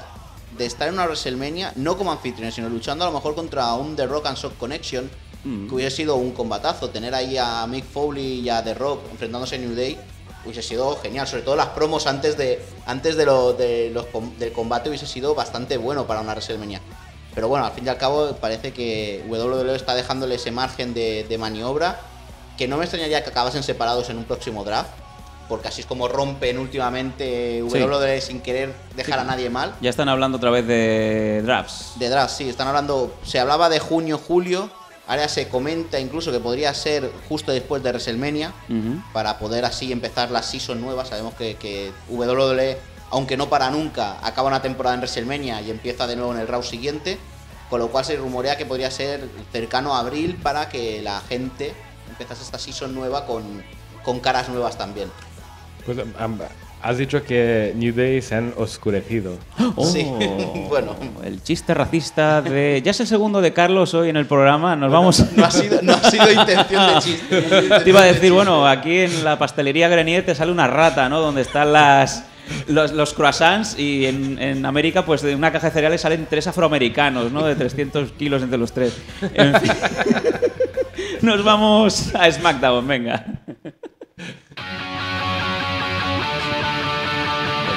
de estar en una WrestleMania, no como anfitriones, sino luchando a lo mejor contra un The Rock and Shock Connection, Mm. que hubiese sido un combatazo. Tener ahí a Mick Foley y a The Rock enfrentándose a New Day hubiese sido genial. Sobre todo las promos antes de antes de, lo, de los, com- del combate hubiese sido bastante bueno para una WrestleMania. Pero bueno, al fin y al cabo parece que WWE está dejándole ese margen de, de maniobra. Que no me extrañaría que acabasen separados en un próximo draft. Porque así es como rompen últimamente Sí. WWE sin querer dejar a nadie mal. Ya están hablando otra vez de drafts. De draft, sí, están hablando. Se hablaba de junio, julio. Ahora se comenta incluso que podría ser justo después de WrestleMania. Para poder así empezar la season nueva. Sabemos que, que WWE, aunque no para nunca, acaba una temporada en WrestleMania y empieza de nuevo en el round siguiente. Con lo cual se rumorea que podría ser cercano a abril para que la gente empezase esta season nueva con, con caras nuevas también. Pues has dicho que New Day se han oscurecido. Oh, Sí, bueno. El chiste racista de. Ya es el segundo de Carlos hoy en el programa. Nos vamos. No ha sido, no ha sido intención de chiste. no intención Te iba a de decir, bueno, aquí en la pastelería Grenier te sale una rata, ¿no? Donde están las. Los, los croissants y en, en América, pues de una caja de cereales salen tres afroamericanos, ¿no? De 300 kilos entre los tres. En fin. Nos vamos a SmackDown, venga.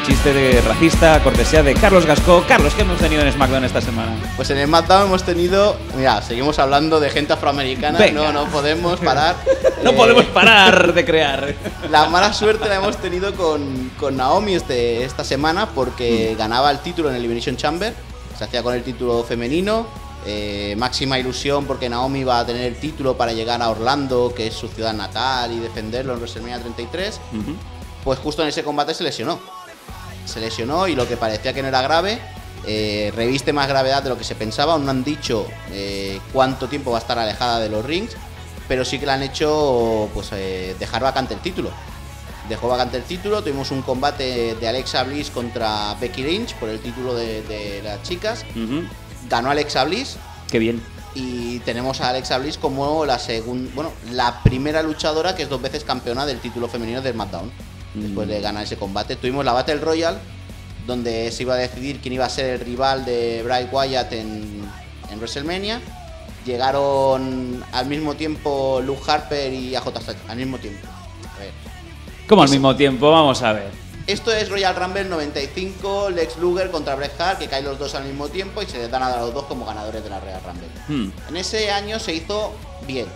Chiste de racista, cortesía de Carlos Gascó. Carlos, ¿qué hemos tenido en SmackDown esta semana? Pues en el SmackDown hemos tenido. Mira, seguimos hablando de gente afroamericana. Venga. No, no podemos parar. No Eh, podemos parar de crear. La mala suerte la hemos tenido con, con Naomi este, esta semana porque ganaba el título en el Elimination Chamber. Se hacía con el título femenino. eh, máxima ilusión porque Naomi va a tener el título para llegar a Orlando, que es su ciudad natal, y defenderlo en WrestleMania 33. Ujú. Pues justo en ese combate se lesionó. Se lesionó y lo que parecía que no era grave, eh, reviste más gravedad de lo que se pensaba. Aún no han dicho eh, cuánto tiempo va a estar alejada de los rings, pero sí que le han hecho pues eh, dejar vacante el título. Dejó vacante el título, tuvimos un combate de Alexa Bliss contra Becky Lynch por el título de, de las chicas. Ganó Alexa Bliss, Qué bien. y tenemos a Alexa Bliss como la segunda, bueno, la primera luchadora que es dos veces campeona del título femenino del SmackDown. Después de ganar ese combate, tuvimos la Battle Royale, donde se iba a decidir quién iba a ser el rival de Bray Wyatt en, en WrestleMania. Llegaron al mismo tiempo Luke Harper y AJ Styles, al mismo tiempo. A ver. Como al mismo tiempo, vamos a ver. Esto es Royal Rumble 95, Lex Luger contra Bret Hart, que caen los dos al mismo tiempo y se les dan a los dos como ganadores de la Royal Rumble. Hmm. En ese año se hizo bien.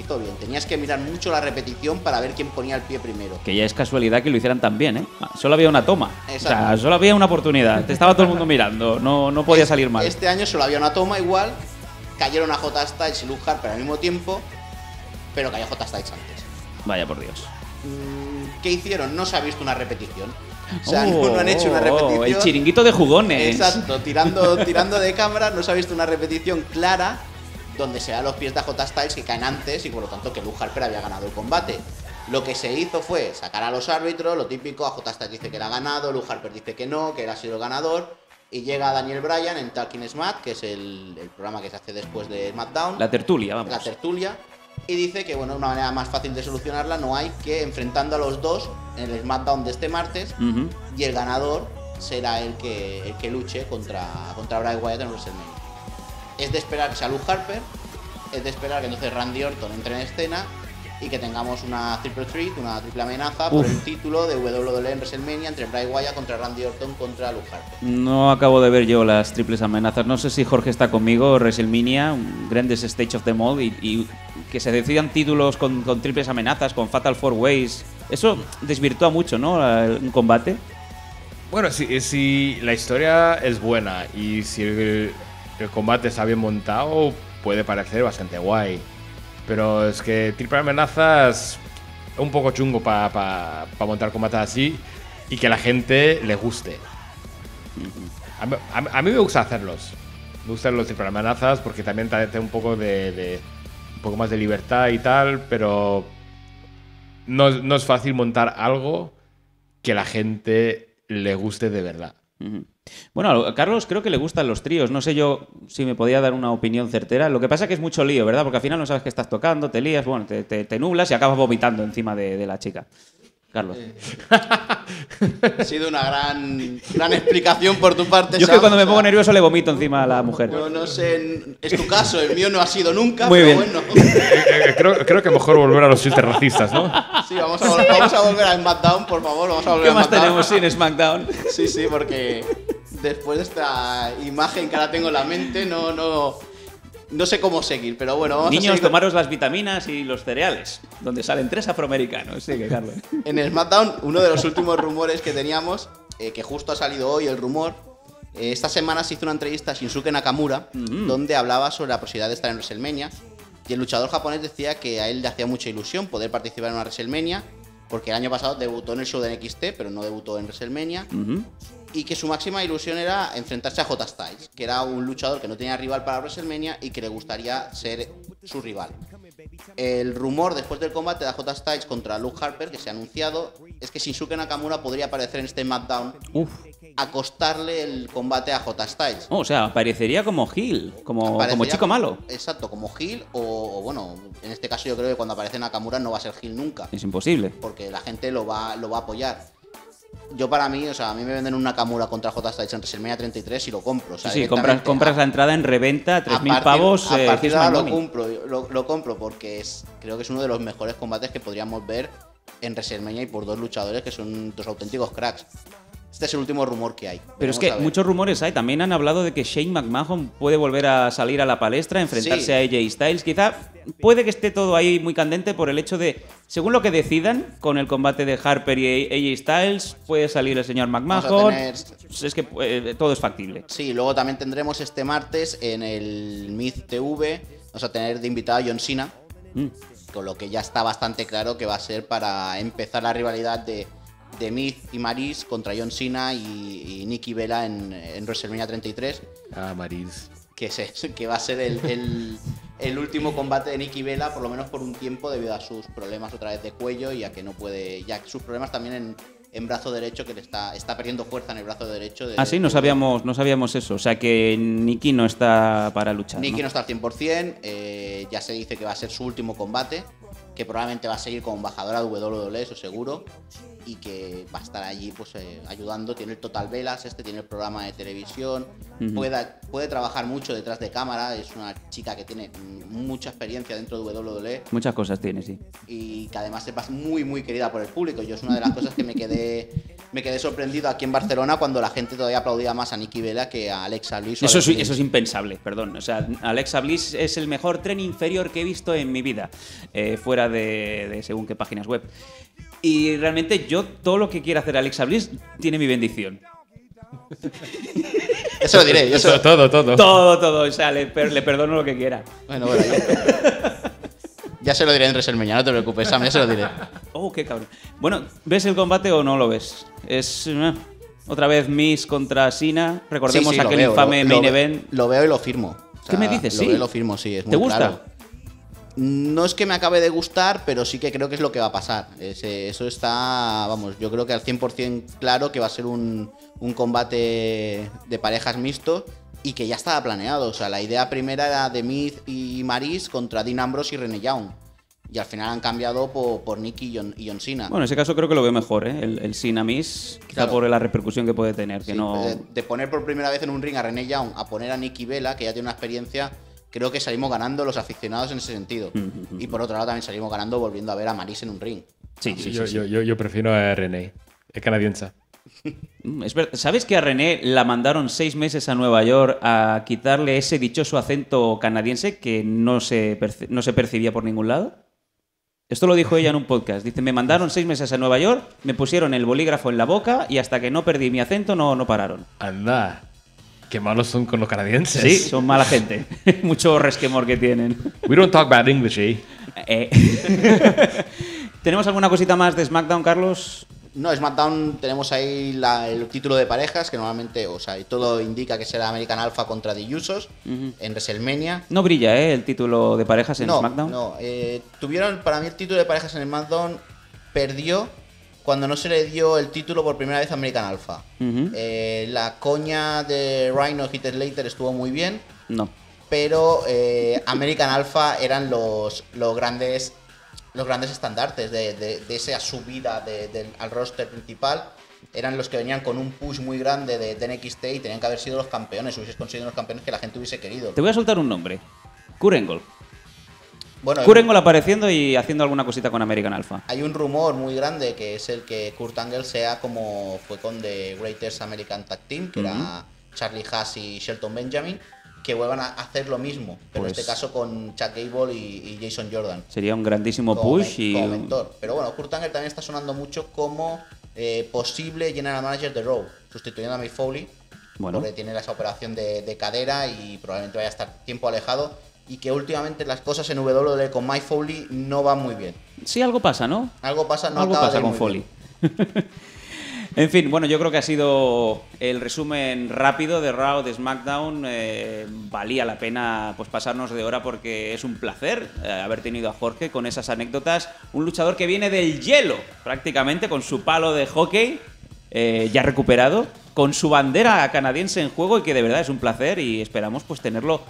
Hizo bien. Tenías que mirar mucho la repetición para ver quién ponía el pie primero. Que ya es casualidad que lo hicieran tan bien, ¿eh? Solo había una toma. O sea, Exacto. solo había una oportunidad. Te estaba todo el mundo mirando. No, no podía salir mal. Este año solo había una toma igual, cayeron a J Styles y Luke Harper al mismo tiempo, pero cayó J Styles antes. Vaya por Dios. Mm, ¿Qué hicieron? No se ha visto una repetición. O sea, Oh, no, no han hecho una oh, repetición. El chiringuito de jugones. Exacto, tirando, tirando de cámara, no se ha visto una repetición clara donde se dan los pies de J Styles que caen antes y por lo tanto que Luke Harper había ganado el combate. Lo que se hizo fue sacar a los árbitros, lo típico, a J Styles dice que era ganado, Luke Harper dice que no, que él ha sido el ganador. Y llega Daniel Bryan en Talking Smack, que es el, el programa que se hace después de SmackDown La tertulia, vamos. la tertulia y dice que bueno, una manera más fácil de solucionarla no hay que enfrentando a los dos en el SmackDown de este martes y el ganador será el que, el que luche contra, contra Bray Wyatt en WrestleMania. Es de esperar que sea Luke Harper, es de esperar que entonces Randy Orton entre en escena y que tengamos una triple threat, una triple amenaza por Uf. el título de WWE en WrestleMania entre Bray Wyatt contra Randy Orton contra Luke Harper. No acabo de ver yo las triples amenazas. No sé si Jorge está conmigo, WrestleMania, un grandes stage of the mall, y, y que se decidan títulos con, con triples amenazas, con Fatal Four Ways. Eso desvirtúa mucho, ¿no? Un combate. Bueno, si, si la historia es buena y si el, el combate está bien montado, puede parecer bastante guay. Pero es que triple amenazas es un poco chungo para montar combates así y que a la gente le guste. A, mí- a mí- a mí me gusta hacerlos. Me gustan los triple amenazas porque también te da un poco de, de- un poco más de libertad y tal, pero no, no es fácil montar algo que la gente le guste de verdad. Bueno, a Carlos creo que le gustan los tríos. No sé yo si me podía dar una opinión certera. Lo que pasa que es mucho lío, ¿verdad? Porque al final no sabes qué estás tocando, te lías, bueno, te, te- te nublas y acabas vomitando encima de, de la chica. Carlos. Ha sido una gran, gran explicación por tu parte. Yo es que cuando o me pongo nervioso le vomito encima a la mujer. Yo no sé, es tu caso, el mío no ha sido nunca, Muy pero bien. bueno. Eh, creo, creo que mejor volver a los chistes racistas, ¿no? Sí, vamos a, vol- vamos a volver a SmackDown, por favor, vamos a volver ¿Qué a más SmackDown. tenemos sin SmackDown? Sí, sí, porque después de esta imagen que ahora tengo en la mente, no, no, no sé cómo seguir, pero bueno, vamos a Niños, seguir con- tomaros las vitaminas y los cereales, donde salen tres afroamericanos. Sigue, Carlos. En SmackDown, uno de los últimos rumores que teníamos, eh, que justo ha salido hoy el rumor, eh, esta semana se hizo una entrevista a Shinsuke Nakamura, donde hablaba sobre la posibilidad de estar en WrestleMania, y el luchador japonés decía que a él le hacía mucha ilusión poder participar en una WrestleMania, porque el año pasado debutó en el show de NXT, pero no debutó en WrestleMania, y que su máxima ilusión era enfrentarse a J Styles, que era un luchador que no tenía rival para WrestleMania y que le gustaría ser su rival. El rumor después del combate de J Styles contra Luke Harper, que se ha anunciado, es que Shinsuke Nakamura podría aparecer en este SmackDown Uf. a costarle el combate a J Styles. Oh, o sea, parecería como Gil, como, como chico malo. Exacto, como Heel o, o bueno, en este caso yo creo que cuando aparece Nakamura no va a ser Heel nunca, Es imposible. porque la gente lo va, lo va a apoyar. Yo para mí, o sea, a mí me venden un Nakamura contra J Styles en WrestleMania 33 y lo compro. O sea, Sí, sí, compras, compras la entrada en reventa, a 3.000 partir- pavos, a eh, partir de ahora lo compro, lo, lo compro porque es, creo que es uno de los mejores combates que podríamos ver en WrestleMania y por dos luchadores que son dos auténticos cracks. Este es el último rumor que hay. Pero es que muchos rumores hay. También han hablado de que Shane McMahon puede volver a salir a la palestra, enfrentarse Sí. a AJ Styles. Quizá puede que esté todo ahí muy candente por el hecho de, según lo que decidan con el combate de Harper y AJ Styles, puede salir el señor McMahon. tener- Es que eh, todo es factible. Sí, luego también tendremos este martes en el Myth TV, vamos a tener de invitado a John Cena, Mm. con lo que ya está bastante claro que va a ser para empezar la rivalidad de, de Myth y Maris contra John Cena y, y Nikki Bella en, en WrestleMania 33. Ah, Maris. que, se, que va a ser el, el- el último combate de Nikki Vela, por lo menos por un tiempo, debido a sus problemas otra vez de cuello y a que no puede. Ya sus problemas también en, en brazo derecho, que le está, está perdiendo fuerza en el brazo derecho. de- Ah, sí, no sabíamos, no sabíamos eso. O sea que Nikki no está para luchar. Nikki ¿no? no está al 100%, eh, ya se dice que va a ser su último combate, que probablemente va a seguir como embajadora de WWE, eso seguro, y que va a estar allí pues eh, ayudando. Tiene el Total Velas, este tiene el programa de televisión, Ujú. puede, puede trabajar mucho detrás de cámara, es una chica que tiene mucha experiencia dentro de WWE Muchas cosas tiene, sí. y que además es muy muy querida por el público. Yo es una de las cosas que me quedé me quedé sorprendido aquí en Barcelona cuando la gente todavía aplaudía más a Nicky Vela que a Alexa Bliss. Eso es, eso impensable, perdón. O sea, Alexa Bliss es el mejor tren inferior que he visto en mi vida, eh, fuera de, de según qué páginas web. Y realmente yo, todo lo que quiera hacer Alexa Bliss tiene mi bendición. Eso lo diré. Yo se lo- Todo, todo, todo. Todo. O sea, le, per- le perdono lo que quiera. Bueno, bueno, ya. Ya se lo diré en WrestleMania, no te preocupes, Sam, ya se lo diré. Oh, qué cabrón. Bueno, ¿ves el combate o no lo ves? Es eh, otra vez Miss contra Sina. Recordemos Sí, sí, lo aquel veo, infame lo- main lo event. Lo veo y lo firmo. O ¿Qué me dices? Lo Sí. veo y lo firmo, sí. Es ¿Te muy gusta? claro. No es que me acabe de gustar, pero sí que creo que es lo que va a pasar. Eso está, vamos, yo creo que al 100% claro que va a ser un, un combate de parejas mixto y que ya estaba planeado. O sea, la idea primera era de Miz y Maris contra Dean Ambrose y Rene Young. Y al final han cambiado por, por Nicky y John, y John Cena. Bueno, en ese caso creo que lo veo mejor, ¿eh? El, el Sina Miss, quizá Claro. por la repercusión que puede tener. Que Sí, no... de, de poner por primera vez en un ring a René Young a poner a Nicky Vela, que ya tiene una experiencia, creo que salimos ganando los aficionados en ese sentido. y por otro lado también salimos ganando volviendo a ver a Maris en un ring. Sí, sí, sí, yo, sí. yo, yo, yo prefiero a René, es canadiense. Mm, ¿Sabes que a René la mandaron seis meses a Nueva York a quitarle ese dichoso acento canadiense que no se, perci- no se percibía por ningún lado? Esto lo dijo ella en un podcast. Dice, me mandaron seis meses a Nueva York, me pusieron el bolígrafo en la boca y hasta que no perdí mi acento no, no pararon. Anda, qué malos son con los canadienses. Sí, son mala gente. Mucho resquemor que tienen. We don't talk bad English, eh? Eh. ¿Tenemos alguna cosita más de SmackDown, Carlos? No, SmackDown tenemos ahí la- el título de parejas, que normalmente, o sea, y todo indica que será American Alpha contra The Usos en WrestleMania. No brilla, ¿eh? El título de parejas en no, SmackDown. no, eh, tuvieron, para mí el título de parejas en SmackDown perdió cuando no se le dio el título por primera vez a American Alpha. Eh, la coña de Rhino y Heath Slater estuvo muy bien. No. pero eh, American Alpha eran los, los grandes los grandes estandartes de, de- de esa subida de- al roster principal eran los que venían con un push muy grande de, NXT y tenían que haber sido los campeones, hubiese conseguido los campeones que la gente hubiese querido. Te voy a soltar un nombre. Kurengol. Bueno, hay, Kurengol apareciendo y haciendo alguna cosita con American Alpha. hay un rumor muy grande que es el que Kurt Angle sea como fue con The Greatest American Tag Team, que era Charlie Haas y Shelton Benjamin, que vuelvan a hacer lo mismo, pero en Pues- este caso con Chuck Gable y- y Jason Jordan. Sería un grandísimo como, push men- y... como mentor. Pero bueno, Kurt Angle también está sonando mucho como eh, posible general manager de Raw, sustituyendo a Mick Foley, Bueno. porque tiene esa operación de, de cadera y probablemente vaya a estar tiempo alejado. Y que últimamente las cosas en WWE con Mike Foley no van muy bien. Sí, algo pasa, ¿no? Algo pasa, no algo acaba pasa de ir con muy Foley. bien. en fin, bueno, yo creo que ha sido el resumen rápido de Raw, de SmackDown. Eh, valía la pena pues pasarnos de hora porque es un placer eh, haber tenido a Jorge con esas anécdotas. Un luchador que viene del hielo, prácticamente, con su palo de hockey eh, ya recuperado, con su bandera canadiense en juego y que de verdad es un placer y esperamos pues tenerlo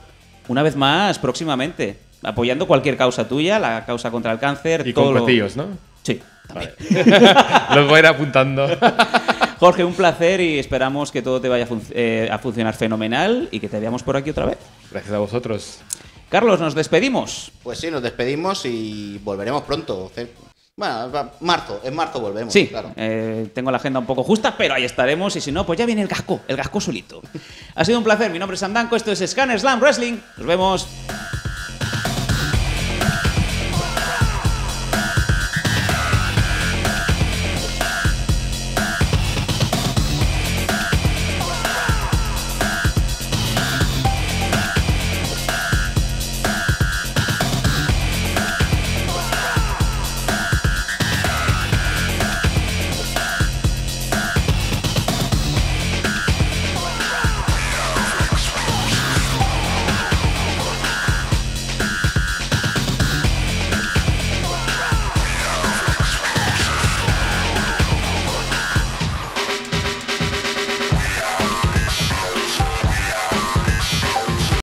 una vez más próximamente. Apoyando cualquier causa tuya, la causa contra el cáncer. Y todo con lo- platillos, ¿no? Sí. Vale. Los voy a ir apuntando. Jorge, un placer y esperamos que todo te vaya a, func- eh, a funcionar fenomenal y que te veamos por aquí otra vez. Gracias a vosotros. Carlos, nos despedimos. Pues sí, nos despedimos y volveremos pronto. Bueno, marzo, en marzo volvemos. Sí, claro. eh, tengo la agenda un poco justa, pero ahí estaremos y si no, pues ya viene el gasco, el gasco solito. Ha sido un placer, mi nombre es Sandanco, esto es Scanner Slam Wrestling. Nos vemos.